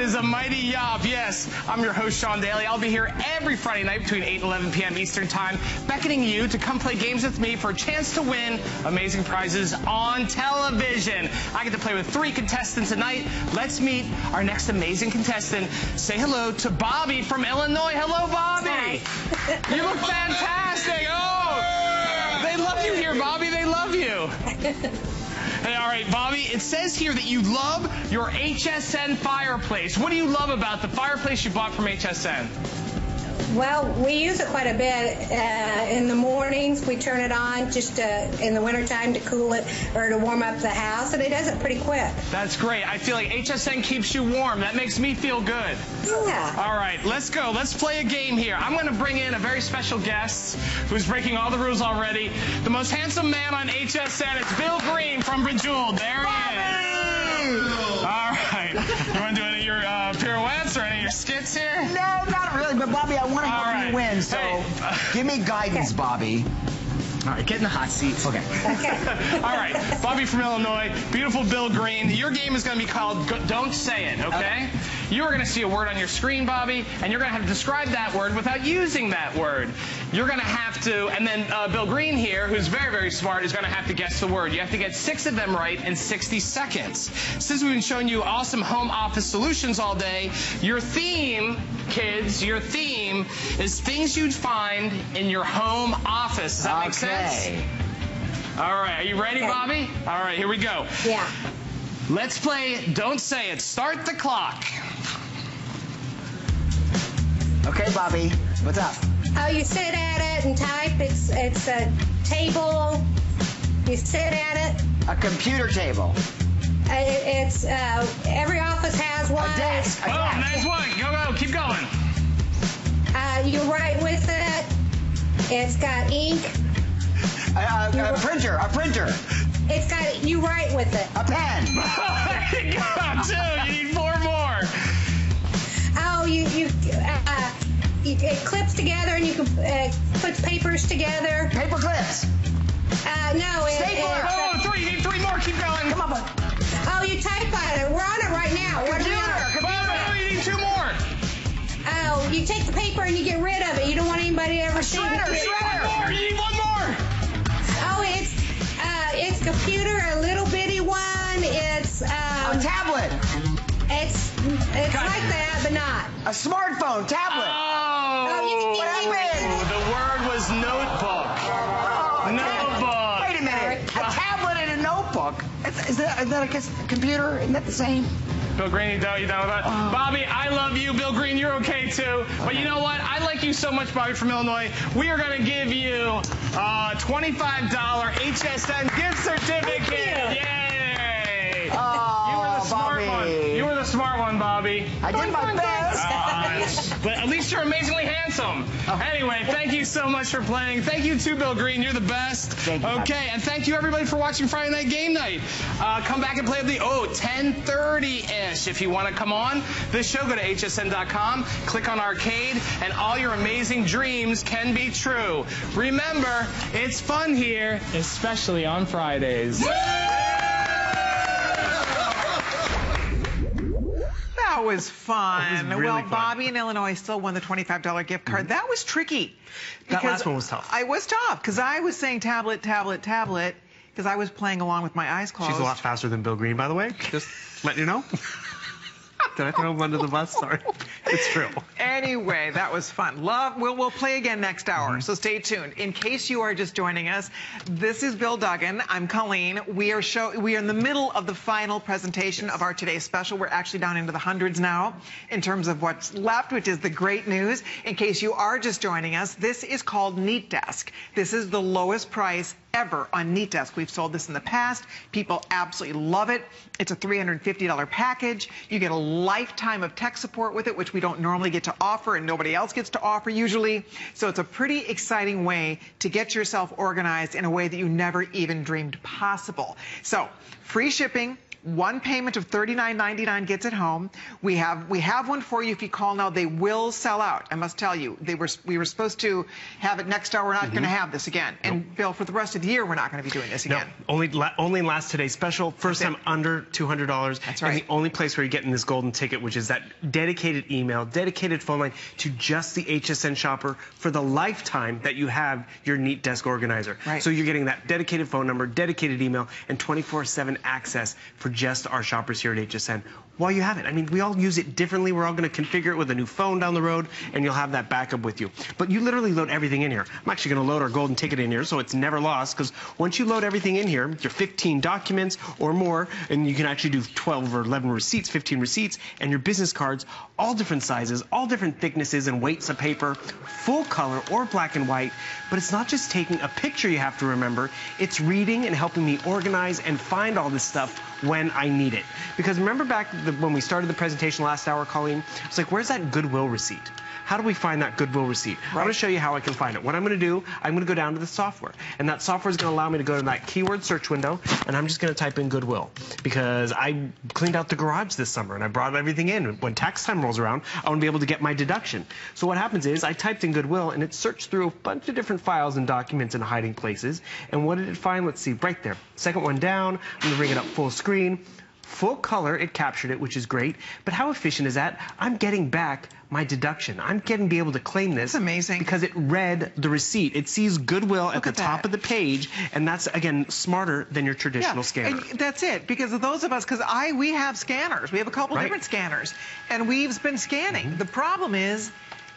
Is a mighty yob. Yes, I'm your host, Sean Daly. I'll be here every Friday night between 8 and 11 p.m. Eastern Time, beckoning you to come play games with me for a chance to win amazing prizes on television. I get to play with three contestants tonight. Let's meet our next amazing contestant. Say hello to Bobby from Illinois. Hello, Bobby. Hi. you look fantastic. Oh, they love you here, Bobby. They love you. Hey, all right, Bobby, it says here that you love your HSN fireplace. What do you love about the fireplace you bought from HSN? Well, we use it quite a bit. Uh, in the mornings, we turn it on just to, in the wintertime to cool it or to warm up the house, and it does it pretty quick. That's great. I feel like HSN keeps you warm. That makes me feel good. Yeah. All right, let's go. Let's play a game here. I'm going to bring in a very special guest who's breaking all the rules already. The most handsome man on HSN. It's Bill Green from Bejeweled. There he is. All right. You want to do any your skits here? No, not really. But Bobby, I want to help right. you win. So hey. give me guidance, Bobby. All right, get in the hot seat. Okay. okay. All right, Bobby from Illinois, beautiful Bill Green. Your game is going to be called Don't Say It, okay? okay. You are going to see a word on your screen, Bobby, and you're going to have to describe that word without using that word. You're going to have to, and then uh, Bill Green here, who's very, very smart, is going to have to guess the word. You have to get six of them right in 60 seconds. Since we've been showing you awesome home office solutions all day, your theme, kids, your theme is things you'd find in your home office. Does that okay. make sense? Okay. All right, are you ready, okay. Bobby? All right, here we go. Yeah. Let's play Don't Say It. Start the clock. Okay, Bobby, what's up? Oh, you sit at it and type. It's it's a table. You sit at it. A computer table. Uh, it, it's uh, every office has one. A desk. A oh, desk. nice one. Go go. Keep going. Uh, you write with it. It's got ink. A, a, a printer, a printer. It's got, you write with it. A pen. you got two. You need four more. Oh, you, you, uh, you it clips together and you can uh, put papers together. Paper clips. Uh, no, it, Stapler. It, oh, three. You need three more. Keep going. Come on, bud. Oh, you type on it. We're on it right now. Computer. Computer. Oh, you need two more. Oh, you take the paper and you get rid of it. You don't want anybody to ever see it. Shredder, shredder. One more. You need one more. Computer, a little bitty one. It's um, a tablet. It's it's God. like that, but not a smartphone, tablet. Oh, oh what happened? The word was notebook. Oh, notebook. Wait a minute. A tablet and a notebook. Is, is that, is that a computer? Isn't that the same? Bill Green, you down, you down with that? Uh, Bobby, I love you. Bill Green, you're okay too. But you know what? I like you so much, Bobby from Illinois. We are going to give you a $25 HSN gift certificate. Yay! Oh, you were the smart Bobby. one. You were the smart one, Bobby. I did my best. Uh, but at least you're amazingly handsome. Oh. Anyway, thank you so much for playing. Thank you too, Bill Green. You're the best. Thank you. Okay, and thank you everybody for watching Friday Night Game Night. Uh, come back and play at the oh 10:30 ish if you want to come on this show. Go to hsn.com, click on arcade, and all your amazing dreams can be true. Remember, it's fun here, especially on Fridays. Was fun. Was really well, fun. Bobby in Illinois still won the $25 gift card. Mm -hmm. That was tricky. That last one was tough. I was tough because I was saying tablet, tablet, tablet because I was playing along with my eyes closed. She's a lot faster than Bill Green, by the way. Just letting you know. Did I throw him under the bus? Sorry. It's true. Anyway, that was fun. Love, we'll, we'll play again next hour, Mm-hmm. so stay tuned. In case you are just joining us, this is Bill Duggan. I'm Colleen. We are show we are in the middle of the final presentation of our today's special. We're actually down into the hundreds now in terms of what's left, which is the great news. In case you are just joining us, this is called Neat Desk. This is the lowest price ever on Neat Desk. We've sold this in the past. People absolutely love it. It's a $350 package. You get a lifetime of tech support with it, which we don't normally get to offer and nobody else gets to offer usually. So it's a pretty exciting way to get yourself organized in a way that you never even dreamed possible. So free shipping. One payment of $39.99 gets it home. We have we have one for you if you call now. They will sell out. I must tell you, they were we were supposed to have it next hour. We're not going to mm-hmm. have this again. And Bill, for the rest of the year, we're not going to be doing this again. No, only la- only last today's special. First That's time it. under two hundred dollars. That's And right. the only place where you're getting this golden ticket, which is that dedicated email, dedicated phone line to just the HSN shopper for the lifetime that you have your Neat Desk organizer. Right. So you're getting that dedicated phone number, dedicated email, and 24/7 access for just our shoppers here at HSN. While you have it, I mean, we all use it differently. We're all going to configure it with a new phone down the road, and you'll have that backup with you. But you literally load everything in here. I'm actually going to load our golden ticket in here, so it's never lost. Because once you load everything in here, your 15 documents or more, and you can actually do 12 or 11 receipts, 15 receipts, and your business cards, all different sizes, all different thicknesses and weights of paper, full color or black and white. But it's not just taking a picture you have to remember. It's reading and helping me organize and find all this stuff when I need it. Because remember back the, when we started the presentation last hour, Colleen, it's like, where's that Goodwill receipt? How do we find that Goodwill receipt? I'm going to show you how I can find it. What I'm going to do, I'm going to go down to the software. And that software is going to allow me to go to that keyword search window, and I'm just going to type in Goodwill. Because I cleaned out the garage this summer, and I brought everything in. When tax time rolls around, I want to be able to get my deduction. So what happens is, I typed in Goodwill, and it searched through a bunch of different files and documents and hiding places. And what did it find? Let's see, right there. Second one down, I'm going to bring it up full screen full color, it captured it, which is great. But how efficient is that? I'm getting back my deduction. I'm getting be able to claim this. That's amazing. Because it read the receipt. It sees Goodwill at the at top of the page, and that's again smarter than your traditional scanner. And that's it. Because of those of us, because I we have scanners. We have a couple Right. different scanners, and we've been scanning. Mm-hmm. The problem is.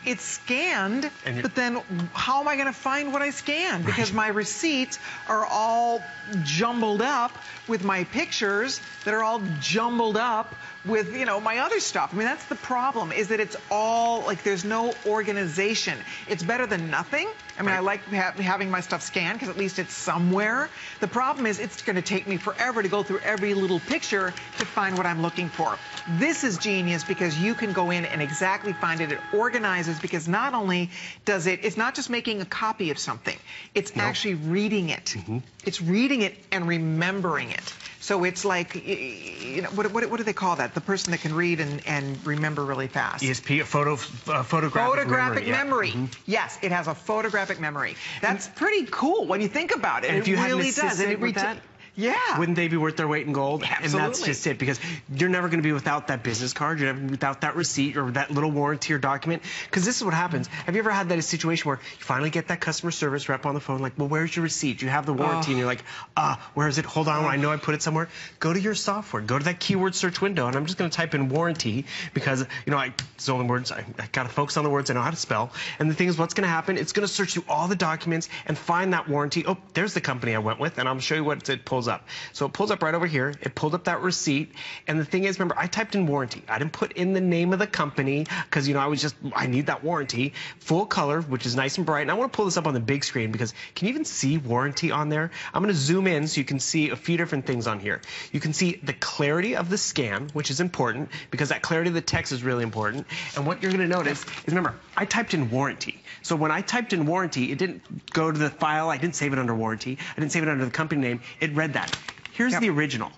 It's scanned, but then how am I going to find what I scanned? Because my receipts are all jumbled up with my pictures that are all jumbled up with, you know, my other stuff. I mean, that's the problem is that it's all like there's no organization. It's better than nothing. I mean, I like ha- having my stuff scanned because at least it's somewhere. The problem is it's going to take me forever to go through every little picture to find what I'm looking for. This is genius because you can go in and exactly find it. It organizes because not only does it, it's not just making a copy of something, it's actually reading it. Mm-hmm. It's reading it and remembering it. So it's like, y- y- you know, what, what, what do they call that? The person that can read and, and remember really fast. ESP, a photo, uh, photographic, Photographic memory. yeah. memory. Yes, it has a photographic memory. That's pretty cool when you think about it. And if it you had an really does. And assistant it with reta- that, yeah. Wouldn't they be worth their weight in gold? Absolutely. And that's just it, because you're never going to be without that business card. You're never without that receipt or that little warranty or document. Because this is what happens. Have you ever had that situation where you finally get that customer service rep on the phone, like, well, where's your receipt? You have the warranty, and you're like, ah, where is it? Hold on, I know I put it somewhere. Go to your software. Go to that keyword search window, and I'm just going to type in warranty because, you know, I, it's the only words, I, I got to focus on the words I know how to spell. And the thing is, what's going to happen? It's going to search through all the documents and find that warranty. Oh, there's the company I went with, and I'll show you what it pulls up. So it pulls up right over here. It pulled up that receipt. And the thing is, remember, I typed in warranty. I didn't put in the name of the company because, you know, I was just, I need that warranty. Full color, which is nice and bright. And I want to pull this up on the big screen because can you even see warranty on there? I'm going to zoom in so you can see a few different things on here. You can see the clarity of the scan, which is important because that clarity of the text is really important. And what you're going to notice is, remember, I typed in warranty. So when I typed in warranty, it didn't go to the file. I didn't save it under warranty. I didn't save it under the company name. It read that. Here's Yep. the original.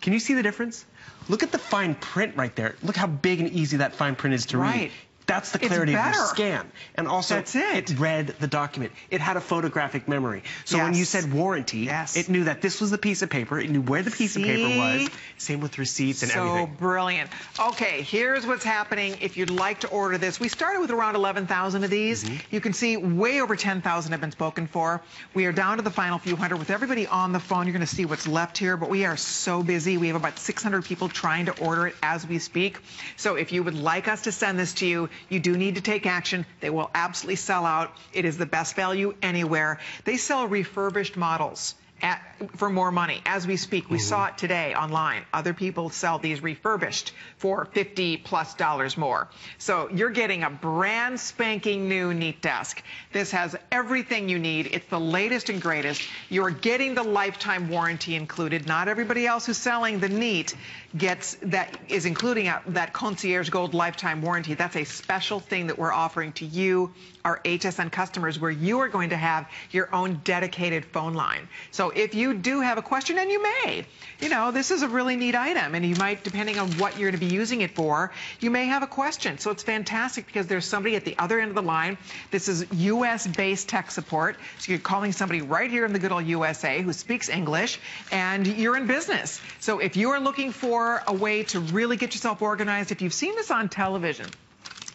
Can you see the difference? Look at the fine print right there. Look how big and easy that fine print is to Right. read. That's the clarity of your scan. And also, That's it. read the document. It had a photographic memory. So when you said warranty, Yes. it knew that this was the piece of paper. It knew where the piece of paper was. Same with receipts and so everything. brilliant. Okay, here's what's happening. If you'd like to order this, we started with around 11,000 of these. Mm-hmm. You can see way over 10,000 have been spoken for. We are down to the final few hundred. With everybody on the phone, you're going to see what's left here, but we are so busy. We have about 600 people trying to order it as we speak. So if you would like us to send this to you, you do need to take action. They will absolutely sell out. It is the best value anywhere. They sell refurbished models at, for more money as we speak. We saw it today online. Other people sell these refurbished for 50 plus dollars more. So you're getting a brand spanking new Neat Desk. This has everything you need. It's the latest and greatest. You're getting the lifetime warranty included. Not everybody else who's selling the Neat gets that is including a, that concierge gold lifetime warranty. That's a special thing that we're offering to you, our HSN customers, where you are going to have your own dedicated phone line. So if you do have a question, and you may, you know, this is a really neat item, and you might, depending on what you're going to be using it for, you may have a question. So it's fantastic because there's somebody at the other end of the line. This is U.S.-based tech support. So you're calling somebody right here in the good old USA who speaks English, and you're in business. So if you are looking for a way to really get yourself organized, if you've seen this on television,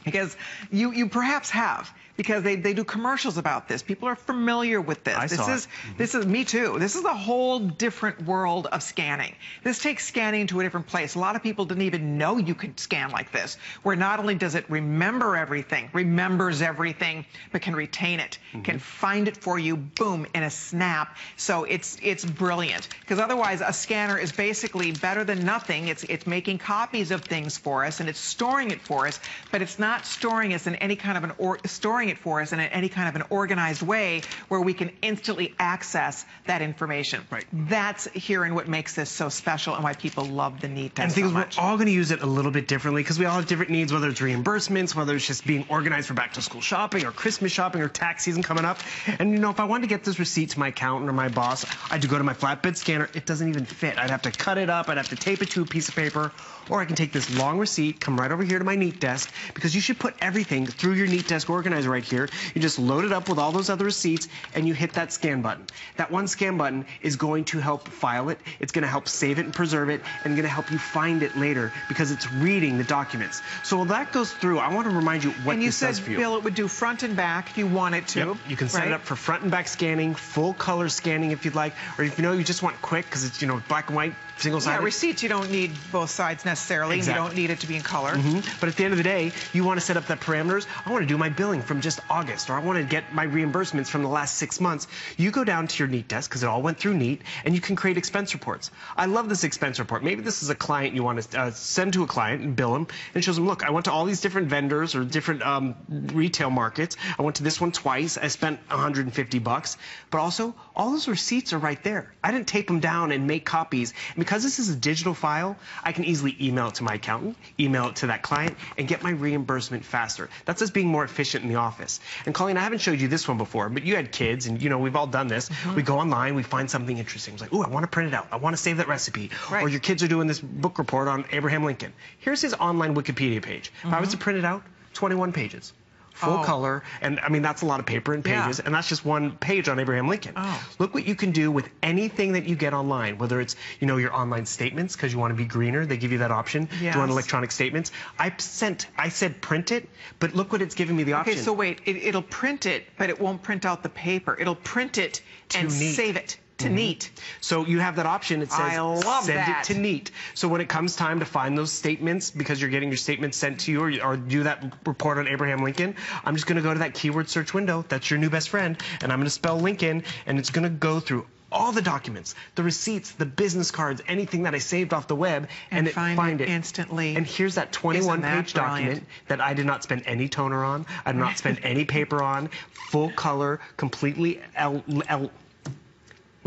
because you, you perhaps have because they, they do commercials about this. People are familiar with this. I this saw it. is this is me too. This is a whole different world of scanning. This takes scanning to a different place. A lot of people didn't even know you could scan like this, where not only does it remember everything, remembers everything, but can retain it, Mm-hmm. can find it for you, boom, in a snap. So it's it's brilliant. Because otherwise a scanner is basically better than nothing. It's it's making copies of things for us and it's storing it for us, but it's not storing us in any kind of an or storing it for us and in any kind of an organized way where we can instantly access that information. Right. That's here and what makes this so special and why people love the Neat And things so we're all going to use it a little bit differently because we all have different needs, whether it's reimbursements, whether it's just being organized for back to school shopping or Christmas shopping or tax season coming up. And you know, if I wanted to get this receipt to my accountant or my boss, I had to go to my flatbed scanner. It doesn't even fit. I'd have to cut it up. I'd have to tape it to a piece of paper. Or I can take this long receipt, come right over here to my Neat Desk because you should put everything through your Neat Desk organizer right here. You just load it up with all those other receipts and you hit that scan button. That one scan button is going to help file it. It's going to help save it and preserve it and going to help you find it later because it's reading the documents. So while that goes through, I want to remind you what and you this said, does for you. Bill, it would do front and back if you want it to. Yep. You can set right? it up for front and back scanning, full color scanning if you'd like, or if you know you just want quick because it's you know black and white, single Yeah, receipts, you don't need both sides necessarily. Exactly. You don't need it to be in color. But at the end of the day, you want to set up that parameters. I want to do my billing from just August, or I want to get my reimbursements from the last six months. You go down to your Neat desk because it all went through Neat, and you can create expense reports. I love this expense report. Maybe this is a client you want to uh, send to a client and bill them, and shows them, look, I went to all these different vendors or different um, retail markets. I went to this one twice. I spent 150 bucks, but also all those receipts are right there. I didn't tape them down and make copies. And because this is a digital file, I can easily email it to my accountant, email it to that client, and get my reimbursement faster. That's us being more efficient in the office. And Colleen, I haven't showed you this one before, but you had kids, and you know we've all done this. Mm-hmm. We go online, we find something interesting. It's like, oh, I want to print it out. I want to save that recipe. Right. Or your kids are doing this book report on Abraham Lincoln. Here's his online Wikipedia page. If I was mm-hmm. to print it out, 21 pages. Full Oh. color, and I mean that's a lot of paper and Yeah. pages, and that's just one page on Abraham Lincoln. Oh. Look what you can do with anything that you get online, whether it's, you know, your online statements because you want to be greener, they give you that option. Do you want electronic statements? I sent, I said print it, but look what it's giving me the option. Okay, so wait, it, it'll print it, but it won't print out the paper. It'll print it and Neat. save it to mm-hmm. Neat. So you have that option. It says send that. it to Neat. So when it comes time to find those statements, because you're getting your statements sent to you, or, or do that report on Abraham Lincoln, I'm just going to go to that keyword search window. That's your new best friend, and I'm going to spell Lincoln, and it's going to go through all the documents, the receipts, the business cards, anything that I saved off the web, And it find it instantly. And here's that 21 Isn't that page document that I did not spend any toner on. I did not spend any paper on. Full color, completely L, L,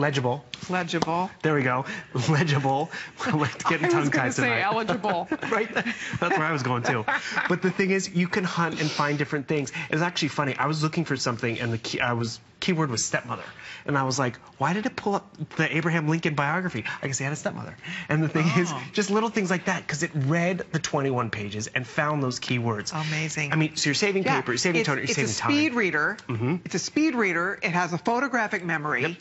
legible. Legible. There we go. Legible. We're getting I was tongue going to tied say tonight. eligible. right? That's where I was going too. But the thing is, you can hunt and find different things. It's actually funny. I was looking for something, and the key, I was keyword was stepmother, and I was like, why did it pull up the Abraham Lincoln biography? I guess he had a stepmother. And the thing is, Oh. just little things like that, because it read the 21 pages and found those keywords. Amazing. I mean, so you're saving Yeah, paper, you're saving it's, toner, you're it's saving a speed reader. Mm -hmm. It's a speed reader. It has a photographic memory.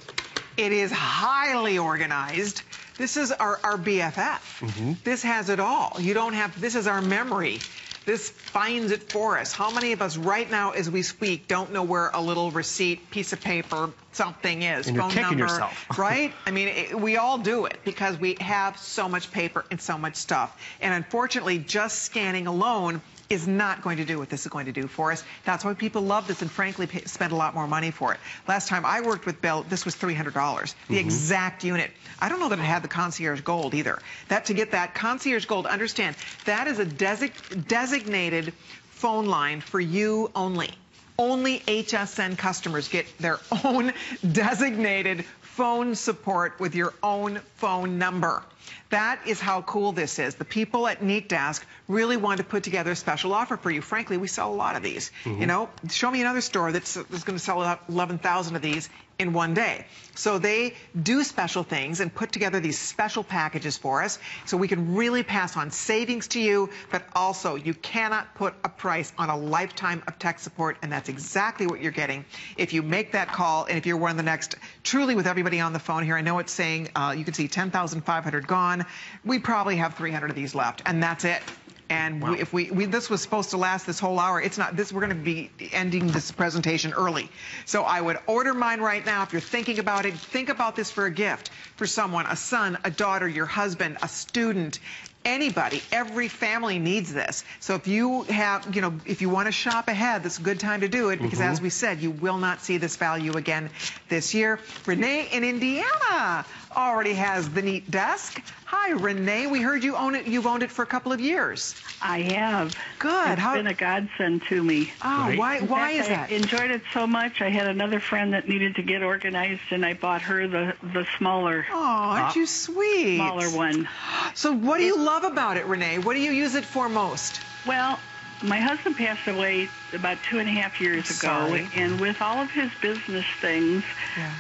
It is highly organized. This is our, our BFF. Mm-hmm. This has it all. You don't have, this is our memory. This finds it for us. How many of us right now as we speak don't know where a little receipt, piece of paper, something is? And you're phone kicking number, yourself. right? I mean, it, we all do it because we have so much paper and so much stuff. And unfortunately, just scanning alone is not going to do what this is going to do for us. That's why people love this and frankly pay, spend a lot more money for it. Last time I worked with Bill, this was $300, the mm-hmm. exact unit. I don't know that it had the concierge gold either. That to get that concierge gold, understand, that is a desi- designated phone line for you only. Only HSN customers get their own designated phone support with your own phone number. That is how cool this is. The people at Neat Desk really wanted to put together a special offer for you. Frankly, we sell a lot of these. You mm-hmm. know, show me another store that's, that's going to sell 11,000 of these in one day. So they do special things and put together these special packages for us so we can really pass on savings to you, but also you cannot put a price on a lifetime of tech support, and that's exactly what you're getting if you make that call and if you're one of the next, truly with everybody on the phone here, I know it's saying uh, you can see 10,500 gone. We probably have 300 of these left, and that's it. And we, if we, we, this was supposed to last this whole hour, it's not. This we're going to be ending this presentation early. So I would order mine right now. If you're thinking about it, think about this for a gift for someone, a son, a daughter, your husband, a student, anybody. Every family needs this. So if you have, you know, if you want to shop ahead, this is a good time to do it because, mm-hmm. as we said, you will not see this value again this year. Renee in Indiana already has the neat desk. Hi, Renee. We heard you own it. You've owned it for a couple of years. I have. Good. It's How- been a godsend to me. Oh, Right. why? In Why fact, is that? I enjoyed it so much. I had another friend that needed to get organized, and I bought her the the smaller Oh, aren't you ah. sweet? smaller one. So, what do you love about it, Renee? What do you use it for most? Well, my husband passed away about two and a half years ago, Sorry. and with all of his business things Yeah.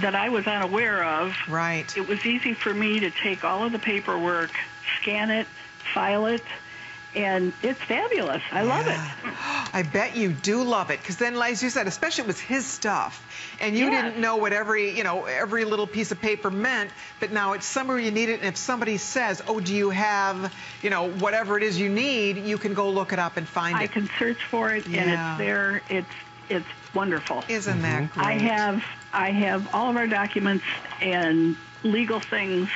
That I was unaware of, Right. it was easy for me to take all of the paperwork, scan it, file it, and it's fabulous. I love it. I bet you do love it because then, as you said, especially it was his stuff, and you Yes. didn't know what every you know every little piece of paper meant. But now it's somewhere you need it, and if somebody says, "Oh, do you have you know whatever it is you need?" you can go look it up and find I it. I can search for it, and it's there. It's it's wonderful. Isn't that mm-hmm. great? I have I have all of our documents and legal things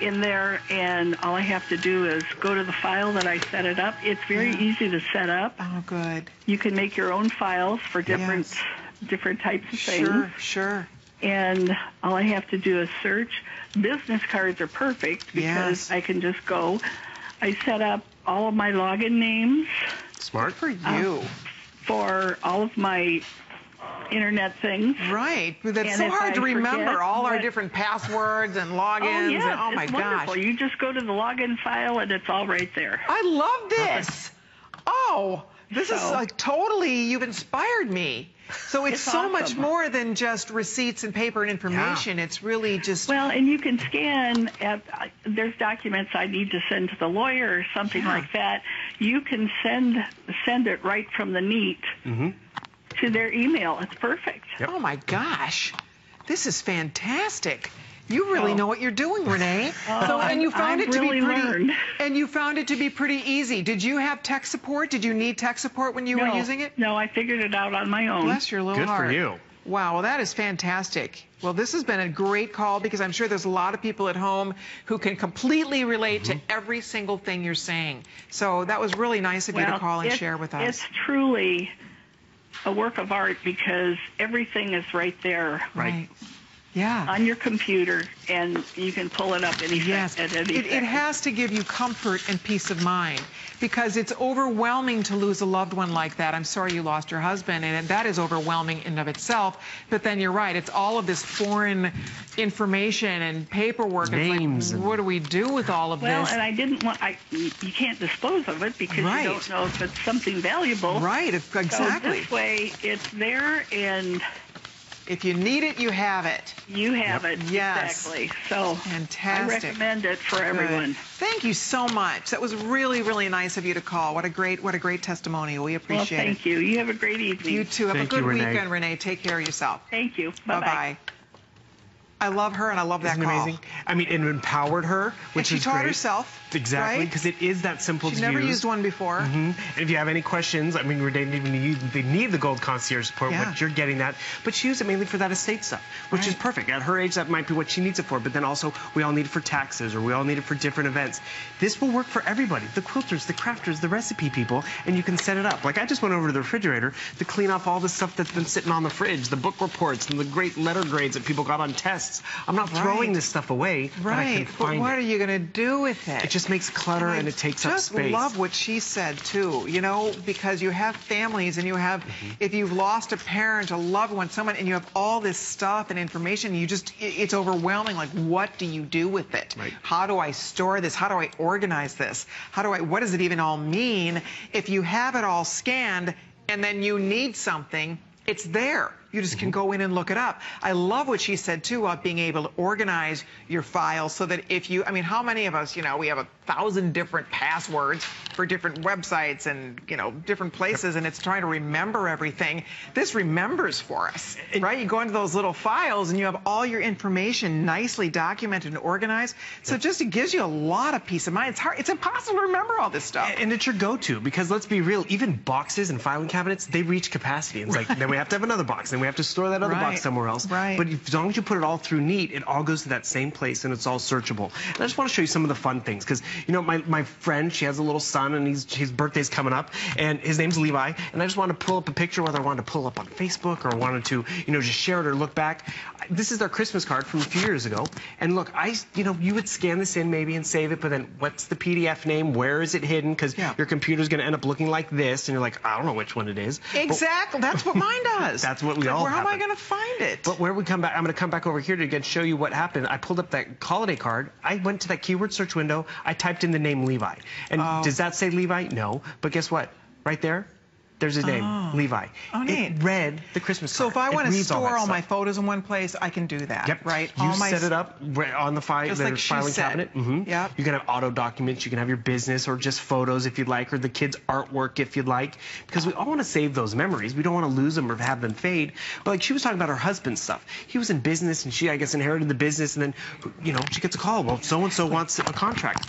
in there, and all I have to do is go to the file that I set it up. It's very Yeah. easy to set up. Oh, good. You can make your own files for different Yes. different types of things, Sure, sure. and all I have to do is search. Business cards are perfect because Yes. I can just go. I set up all of my login names Smart. For you. Uh, for all of my internet things. Right. But That's And so hard I to remember all our different passwords and logins. Oh, and, yeah, oh my it's gosh. wonderful. You just go to the login file and it's all right there. I love this. Oh, this is like totally, you've inspired me. So it's, It's so much more than just receipts and paper and information. It's really just, Well, and you can scan. At, uh, there's documents I need to send to the lawyer or something Yeah. like that. You can send send it right from the NEAT Mm-hmm. To their email. It's perfect. oh my gosh, this is fantastic. You really Oh. know what you're doing, Renee. Oh, so, and you found I've it to really be pretty, learned. and you found it to be pretty easy. Did you have tech support? Did you need tech support when you no, were using it? No, I figured it out on my own. Bless your little Good for you. Wow, well, that is fantastic. Well, this has been a great call because I'm sure there's a lot of people at home who can completely relate Mm-hmm. to every single thing you're saying. So that was really nice of you to call and share with us. It's truly a work of art because everything is right there. Right. Yeah. on your computer, and you can pull it up any Yes, at it, any it second. has to give you comfort and peace of mind because it's overwhelming to lose a loved one like that. I'm sorry you lost your husband, and that is overwhelming in and of itself. But then you're right, it's all of this foreign information and paperwork. Names It's like, and- what do we do with all of Well, this? and I didn't want. I you can't dispose of it because Right. you don't know if it's something valuable. right, exactly. So this way, it's there, and if you need it, you have it. you have it Yes. exactly. So Fantastic. I recommend it for Good. everyone. Thank you so much. That was really, really nice of you to call. What a great, what a great testimonial. We Well, appreciate it. thank you. You have a great evening. You too. Have Thank a good you, Renee. weekend, Renee. Take care of yourself. Thank you. Bye Bye bye. I love her and I love that Isn't it call. amazing? I mean, it empowered her, which and she is taught great. herself, Exactly, right? because it is that simple She's to use. She's never used one before. Mm -hmm. And if you have any questions, I mean, we didn't even need, they need the gold concierge support, Yeah. but you're getting that. But she used it mainly for that estate stuff, which is perfect. At her age, that might be what she needs it for. But then also, we all need it for taxes, or we all need it for different events. This will work for everybody: the quilters, the crafters, the recipe people, and you can set it up. Like I just went over to the refrigerator to clean off all the stuff that's been sitting on the fridge, the book reports, and the great letter grades that people got on tests. I'm not throwing Right. this stuff away, but I can Right. But what it. are you going to do with it? It just makes clutter I and it takes up space. just love what she said too. You know, because you have families and you have, Mm-hmm. if you've lost a parent, a loved one, someone, and you have all this stuff and information, you just, it's overwhelming. Like, what do you do with it? Right. How do I store this? How do I organize this? How do I? What does it even all mean? If you have it all scanned and then you need something, it's there. You just Mm-hmm. can go in and look it up. I love what she said too about being able to organize your files so that if you, I mean, how many of us, you know, we have a thousand different passwords for different websites and, you know, different places and it's trying to remember everything. This remembers for us, right? You go into those little files and you have all your information nicely documented and organized. So just, it gives you a lot of peace of mind. It's hard, it's impossible to remember all this stuff. And it's your go-to because let's be real, even boxes and filing cabinets, they reach capacity. It's like then we have to have another box, then we have to store that other Right. box somewhere else. Right. But as long as you put it all through neat, it all goes to that same place and it's all searchable. And I just want to show you some of the fun things because you know my, my friend, she has a little son and he's his birthday's coming up and his name's Levi and I just wanted to pull up a picture whether I wanted to pull up on Facebook or wanted to you know just share it or look back. This is their Christmas card from a few years ago and look I you know you would scan this in maybe and save it but then what's the PDF name? Where is it hidden? Because Yeah. your computer's going to end up looking like this and you're like I don't know which one it is. But- Exactly. That's what mine does. That's what we all Where have am I going to find it? But where we come back, I'm going to come back over here to again show you what happened. I pulled up that holiday card. I went to that keyword search window. I typed in the name Levi. And Oh. does that say Levi? No. But guess what? Right there, there's his name, Levi. Oh, neat. It read the Christmas card. So if I want to store that all, my photos in one place, I can do that. Yep. Right. You all set it up on the file, the like filing said. cabinet. hmm Yep. You can have auto documents. You can have your business or just photos if you'd like, or the kids' artwork if you'd like, because we all want to save those memories. We don't want to lose them or have them fade. But like she was talking about her husband's stuff. He was in business, and she, I guess, inherited the business, and then, you know, she gets a call. Well, so and so wants a contract.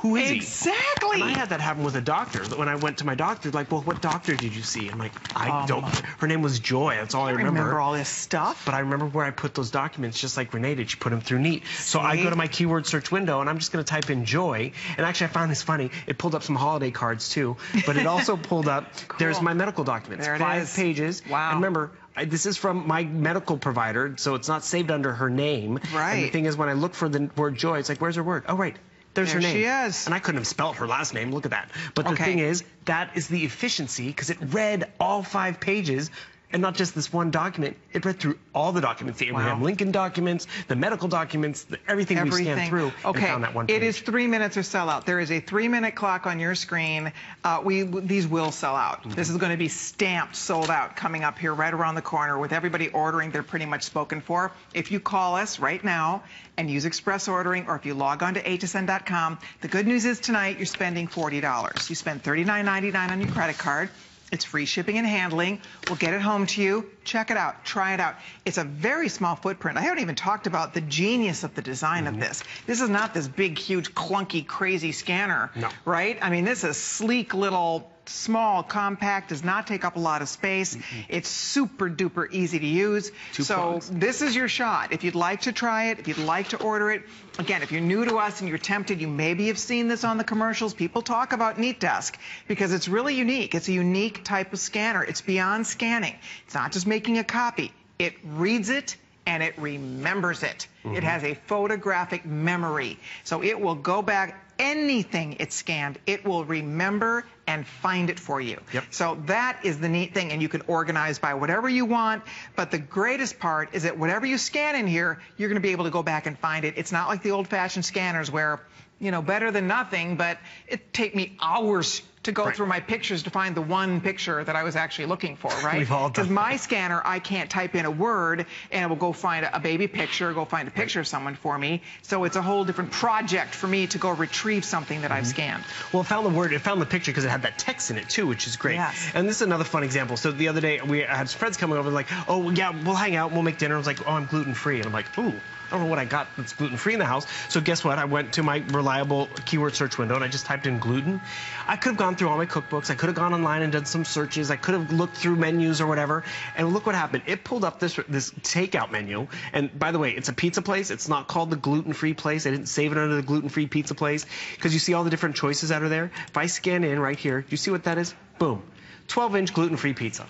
Who is he? Exactly. I had that happen with a doctor. When I went to my doctor, like, well, what doctor did you see? I'm like, I Oh, don't. Her name was Joy. That's all I I remember all this stuff. but I remember where I put those documents, just like Renee did. She put them through Neat. So I go to my keyword search window, and I'm just going to type in joy. And actually, I found this funny. It pulled up some holiday cards too, but it also pulled up. There's my medical documents, There it five is. pages. Wow. And remember. I, this is from my medical provider, so it's not saved under her name. Right. And the thing is, when I look for the word joy, it's like, where's her word? Oh, right. There's There her name. she is. And I couldn't have spelled her last name. Look at that. But the Okay. thing is, that is the efficiency because it read all five pages and not just this one document. It read through all the documents, the Abraham Wow. Lincoln documents, the medical documents, the, everything, we scanned through okay. and found that one page. It is three minutes or sell out. There is a three minute clock on your screen. Uh, we these will sell out. Mm-hmm. This is going to be stamped sold out coming up here right around the corner with everybody ordering. They're pretty much spoken for. If you call us right now and use express ordering, or if you log on to hsn.com, the good news is tonight you're spending forty dollars. You spend thirty nine ninety nine on your credit card. It's free shipping and handling. We'll get it home to you. Check it out. Try it out. It's a very small footprint. I haven't even talked about the genius of the design Mm-hmm. of this. This is not this big, huge, clunky, crazy scanner, No. right? I mean, this is sleek little small, compact, does not take up a lot of space. Mm-hmm. It's super duper easy to use. Two so plugs. this is your shot. If you'd like to try it, if you'd like to order it, again, if you're new to us and you're tempted, you maybe have seen this on the commercials. People talk about Neat Desk because it's really unique. It's a unique type of scanner. It's beyond scanning. It's not just making a copy. It reads it and it remembers it. It mm-hmm. has a photographic memory. So it will go back anything it's scanned, it will remember and find it for you. Yep. So that is the neat thing, and you can organize by whatever you want. But the greatest part is that whatever you scan in here, you're going to be able to go back and find it. It's not like the old-fashioned scanners where, you know, better than nothing, but it take me hours to go Right. through my pictures to find the one picture that I was actually looking for, right? We've all done Because my scanner, I can't type in a word and it will go find a baby picture, go find a picture of someone for me. So it's a whole different project for me to go retrieve something that Mm-hmm. I've scanned. Well, it found the word, it found the picture because it had that text in it too, which is great. Yes. And this is another fun example. So the other day, we had friends coming over, like, oh, yeah, we'll hang out, we'll make dinner. I was like, oh, I'm gluten free. And I'm like, ooh, I don't know what I got that's gluten free in the house. So guess what? I went to my reliable keyword search window and I just typed in gluten. I could have gone through all my cookbooks. I could have gone online and done some searches. I could have looked through menus or whatever. And look what happened. It pulled up this this takeout menu. And by the way, it's a pizza place. It's not called the gluten free place. I didn't save it under the gluten free pizza place because you see all the different choices that are there. If I scan in right here, do you see what that is? Boom. 12 inch gluten free pizza.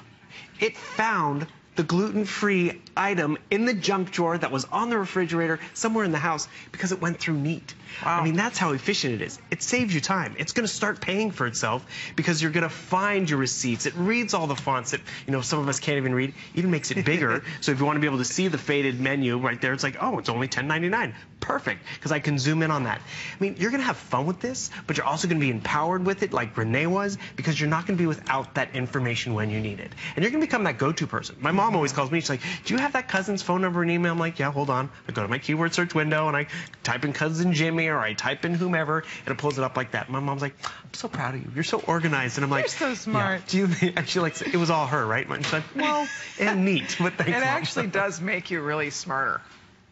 It found the gluten-free item in the junk drawer that was on the refrigerator somewhere in the house because it went through Neat. Wow. I mean, that's how efficient it is. It saves you time. It's going to start paying for itself because you're going to find your receipts. It reads all the fonts that, you know, some of us can't even read. Even makes it bigger. so if you want to be able to see the faded menu right there, it's like, oh, it's only $10.99. Perfect, because I can zoom in on that. I mean, you're going to have fun with this, but you're also going to be empowered with it like Renee was because you're not going to be without that information when you need it. And you're going to become that go-to person. My mom always calls me, she's like, do you have that cousin's phone number and email? I'm like, yeah, hold on. I go to my keyword search window and I type in cousin Jimmy or I type in whomever and it pulls it up like that. My mom's like, I'm so proud of you. You're so organized. And I'm like, you're so "Yeah." smart. Do you think, and she likes, it was all her, right? And she's like, well, and neat, but thanks, It Mom." actually does make you really smarter.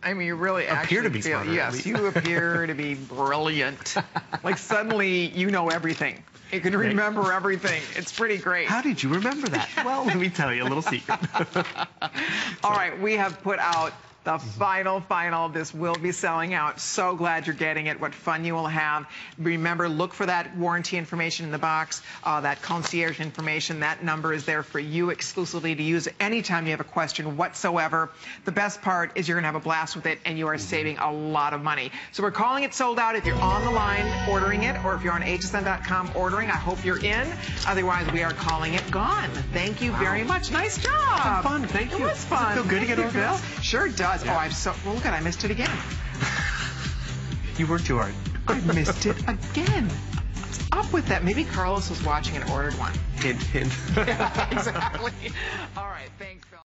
I mean, you really Appear to be feel, smarter, Yes, you appear to be brilliant. like suddenly you know everything. You can remember everything. It's pretty great. How did you remember that? Well, let me tell you a little secret. All right, we have put out the final, final. This will be selling out. So glad you're getting it. What fun you will have. Remember, look for that warranty information in the box, uh, that concierge information. That number is there for you exclusively to use anytime you have a question whatsoever. The best part is you're going to have a blast with it and you are saving a lot of money. So we're calling it sold out if you're on the line ordering it or if you're on hsn.com ordering. I hope you're in. Otherwise, we are calling it gone. Thank you very much. Nice job. fun. Thank It you. was Does it fun. feel good to get you, Bill. Sure does. Oh, I'm so. Well, look at I missed it again. you worked too hard. I missed it again. What's up with that? Maybe Carlos was watching and ordered one. Hint, hint. exactly. All right. Thanks.